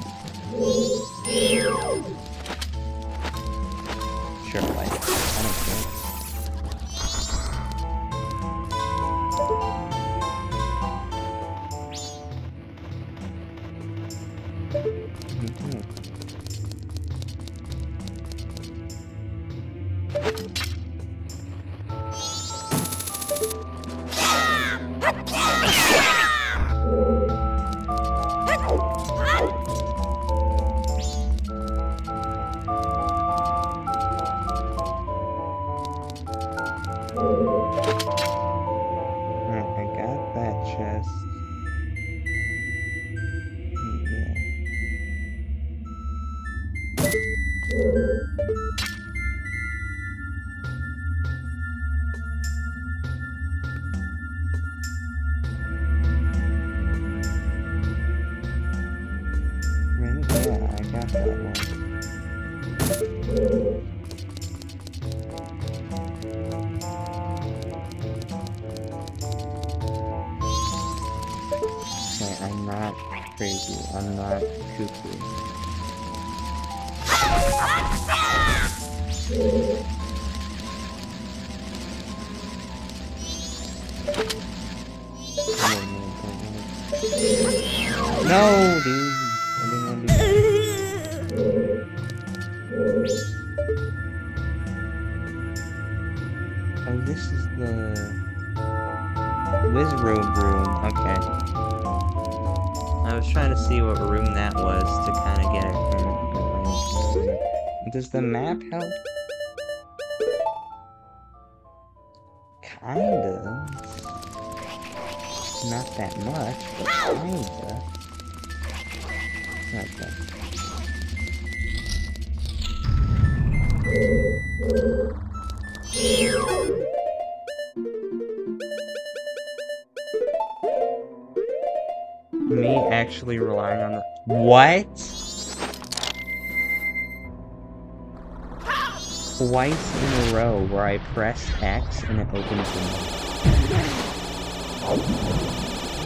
press X and it opens the menu.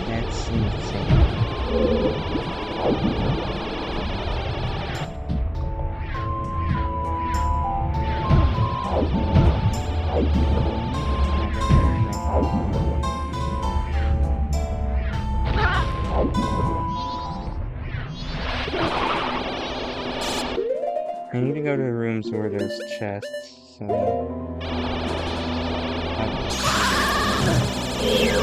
That's insane. I need to go to the rooms where there's chests, so... Thank you.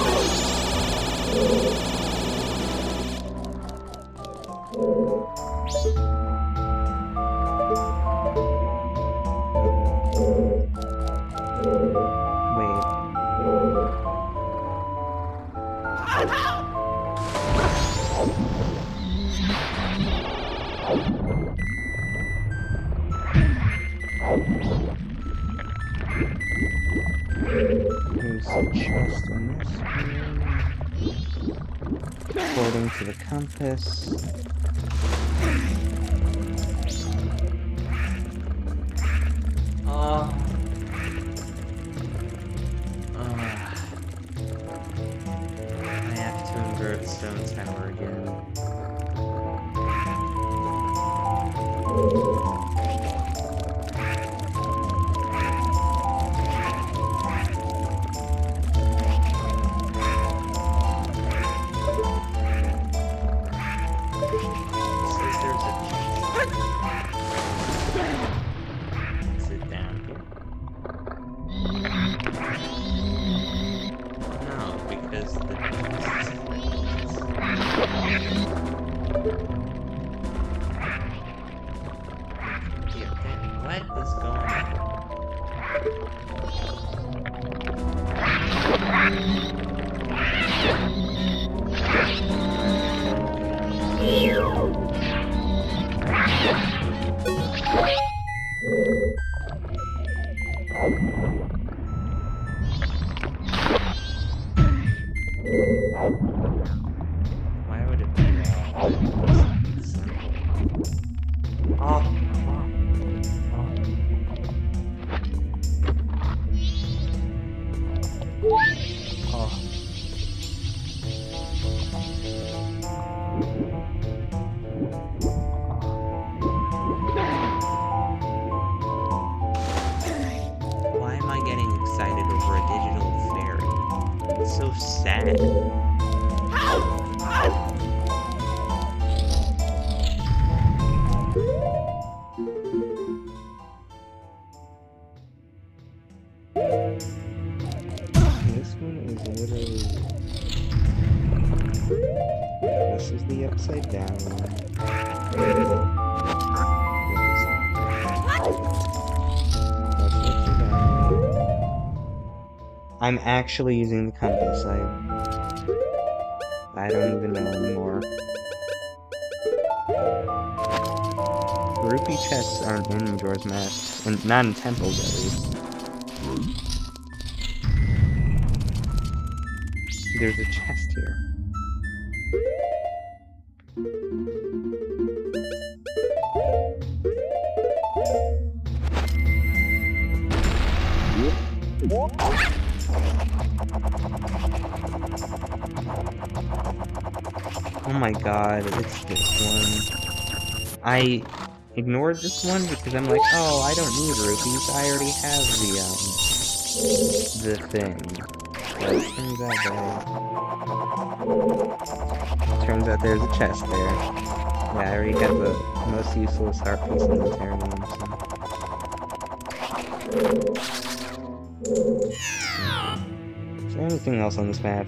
I'm actually using the compass. I I don't even know anymore. Rupee chests aren't in Majora's Mask, and not in temples at least. There's a chest here. God, it's this one. I ignored this one because I'm like, oh, I don't need rupees. I already have the, um, the thing. But turns out there... Turns out there's a chest there. Yeah, I already got the most useless heart piece in the entire game, so... Is there anything else on this map?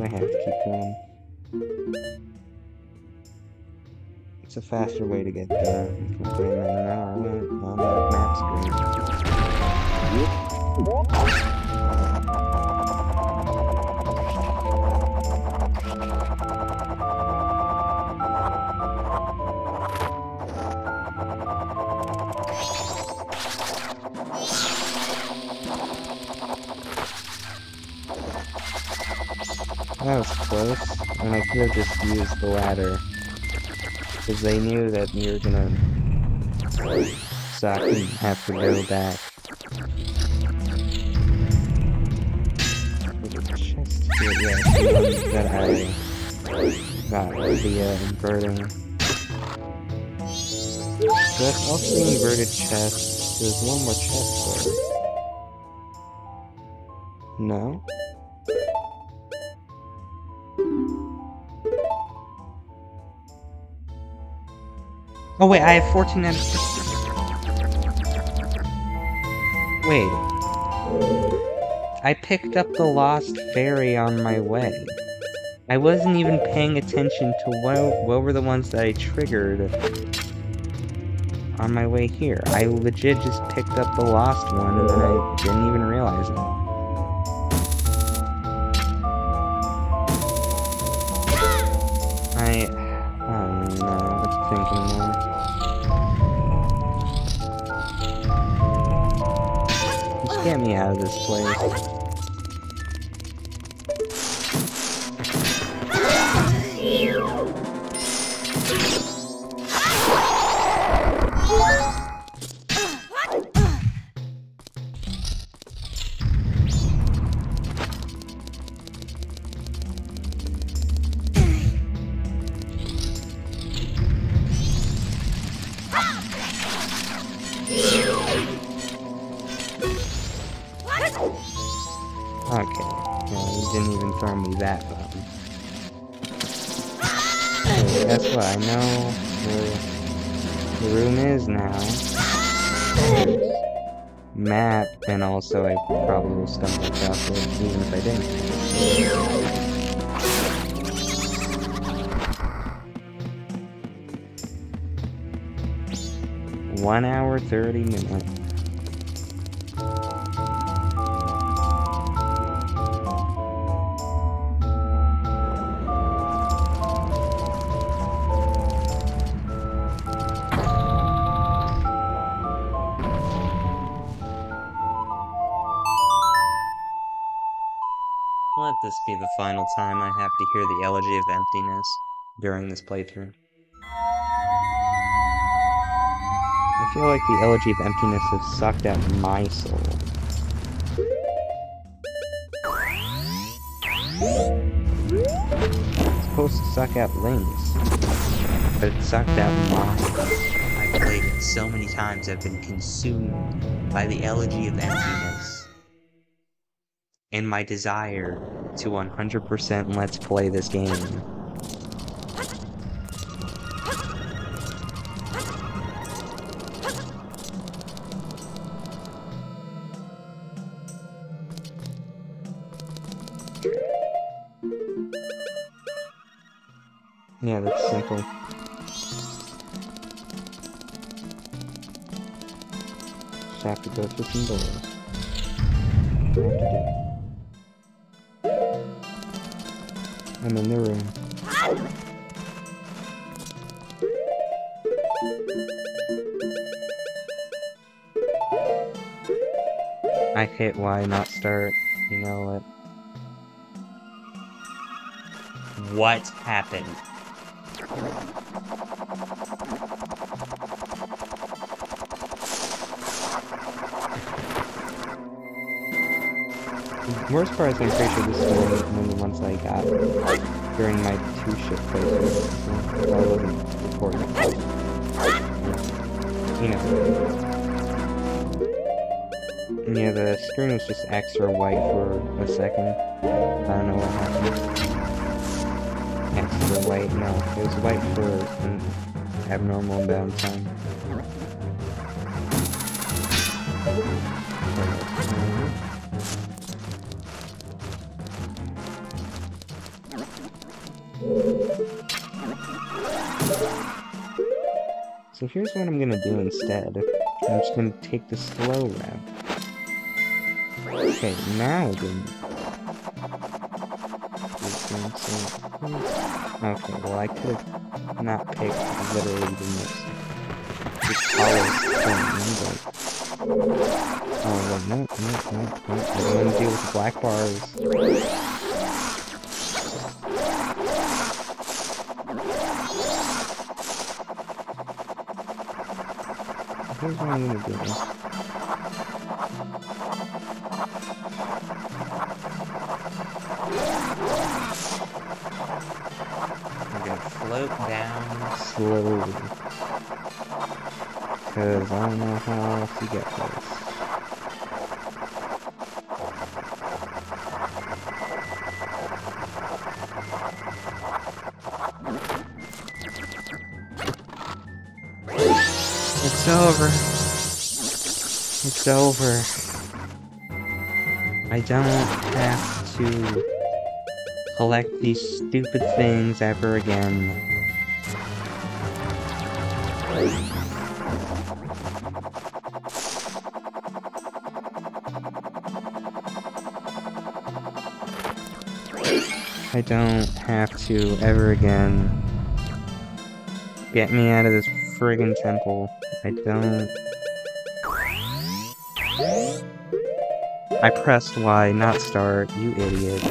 I have to keep going? It's a faster way to get there. No, on map screen. That was close, and I could have just used the ladder. Because they knew that you were gonna suck and have to go back. Chest here, yeah, that I got the uh, inverting. That's also the inverted chest. There's one more chest though. No? Oh wait, I have 14 out of 16. Wait. I picked up the lost fairy on my way. I wasn't even paying attention to what, what were the ones that I triggered on my way here. I legit just picked up the lost one and then I didn't even realize it. Get me out of this place. Didn't even throw me that button. So guess what? I know where the room is now. Map, and also I probably will stumble across it even if I didn't. One hour, 30 minutes. Final time I have to hear the Elegy of Emptiness during this playthrough. I feel like the Elegy of Emptiness has sucked out my soul. It's supposed to suck out Link's, but it sucked out mine. I've played it so many times I've been consumed by the Elegy of Emptiness and my desire to 100% let's play this game. I hit Y, not start. You know what? What happened? The worst part is I'm pretty sure this is one of the ones I got during my two ship playthrough, so I wasn't recording. You know. Yeah, the screen was just extra white for a second. I don't know what happened. Extra white, no. It was white for an abnormal amount of time. So here's what I'm gonna do instead. I'm just gonna take the slow route. Okay, now then. Okay, well I could have not picked literally the most the tallest thing, but oh wait, no, no, no, no, I don't want to deal with the black bars. Here's what I'm gonna do. It's over. I don't have to collect these stupid things ever again. I don't have to ever again get me out of this friggin' temple. I don't... I pressed Y, not start, you idiot.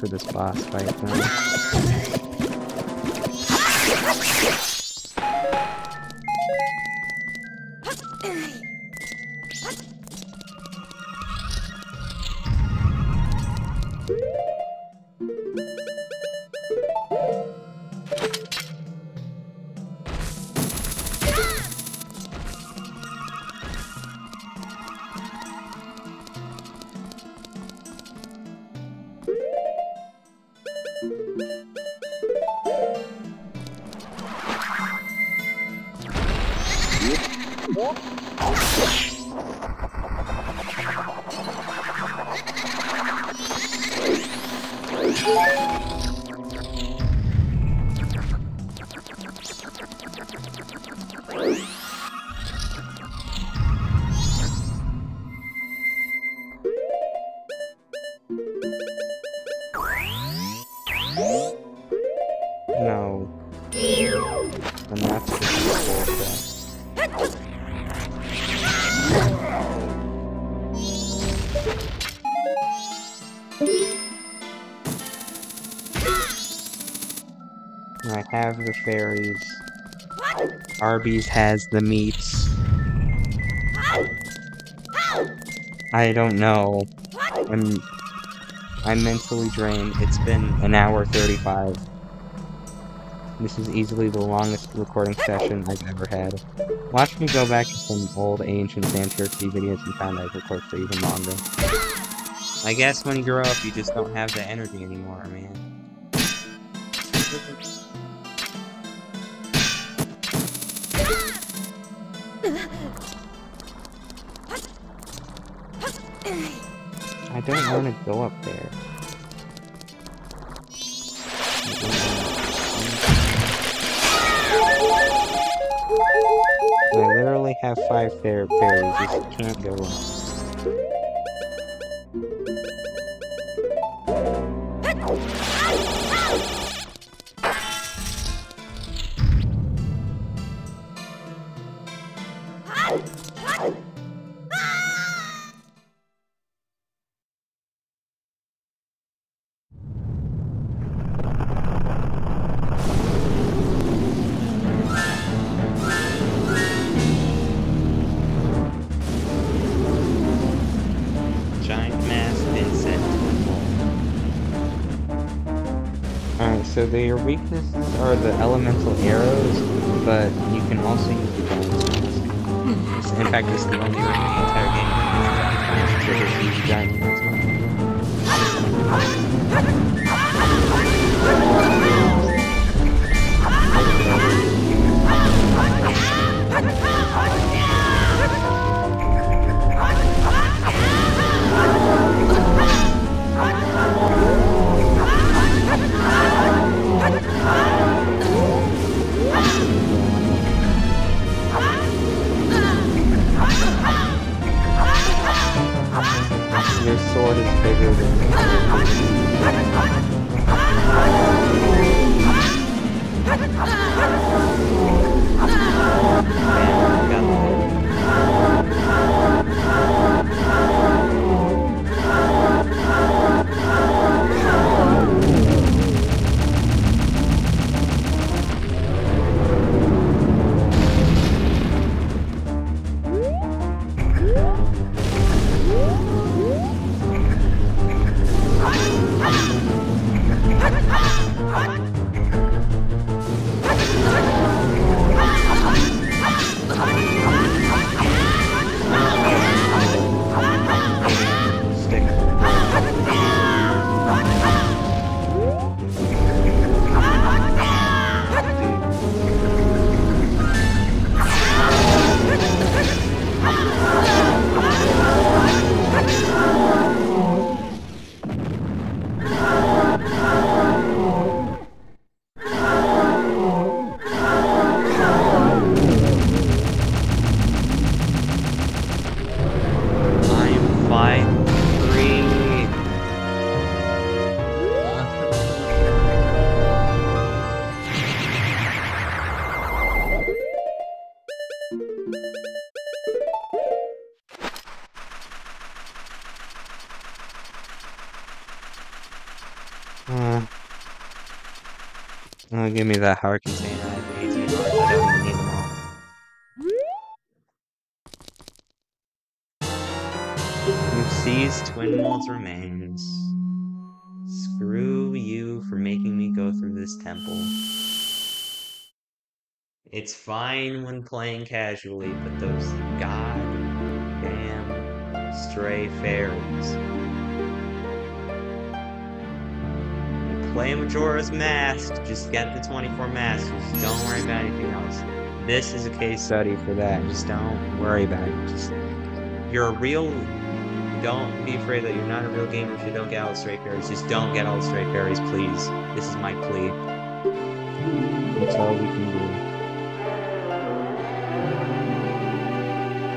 For this boss fight. Arby's has the meats. I don't know. I'm I'm mentally drained. It's been an hour 35. This is easily the longest recording session I've ever had. Watch me go back to some old ancient SamTRC videos and find I've recorded for even longer. I guess when you grow up, you just don't have the energy anymore, man. I don't want to go up there. I literally have five fair fairies, just can't go up. So give me that container. I have 18 hearts. I don't need them all. You've seized Twinmold's remains. Screw you for making me go through this temple. It's fine when playing casually, but those goddamn stray fairies. Play Majora's Mask, just get the 24 masks, don't worry about anything else. This is a case study for that, just don't worry about it. Just you're a real don't be afraid that you're not a real gamer if you don't get all the stray fairies. Just don't get all the stray fairies, please. This is my plea. That's all we can do.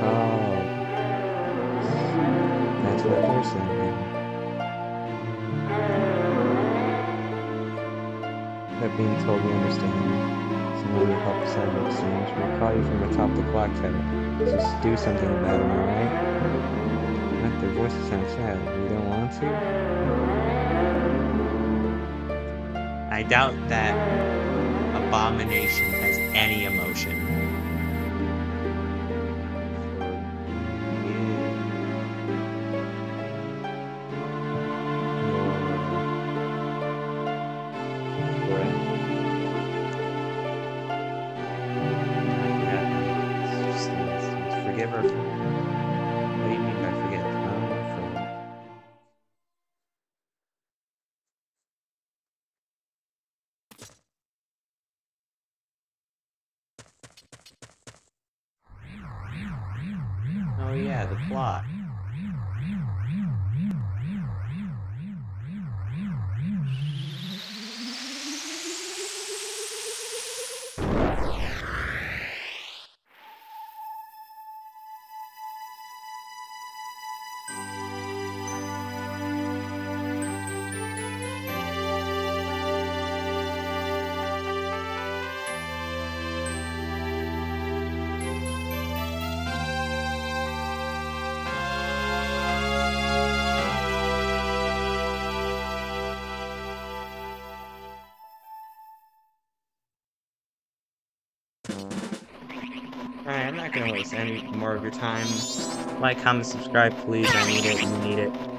Oh. That's what they're saying. Being told, we understand. Someone will help us out of exchange. We'll call you from atop the clock tower. Just do something about it, alright? Not their voices sound sad. We don't want to? I doubt that Abomination has any emotion. Waste any more of your time. Like, comment, subscribe, please. I need it. You need it.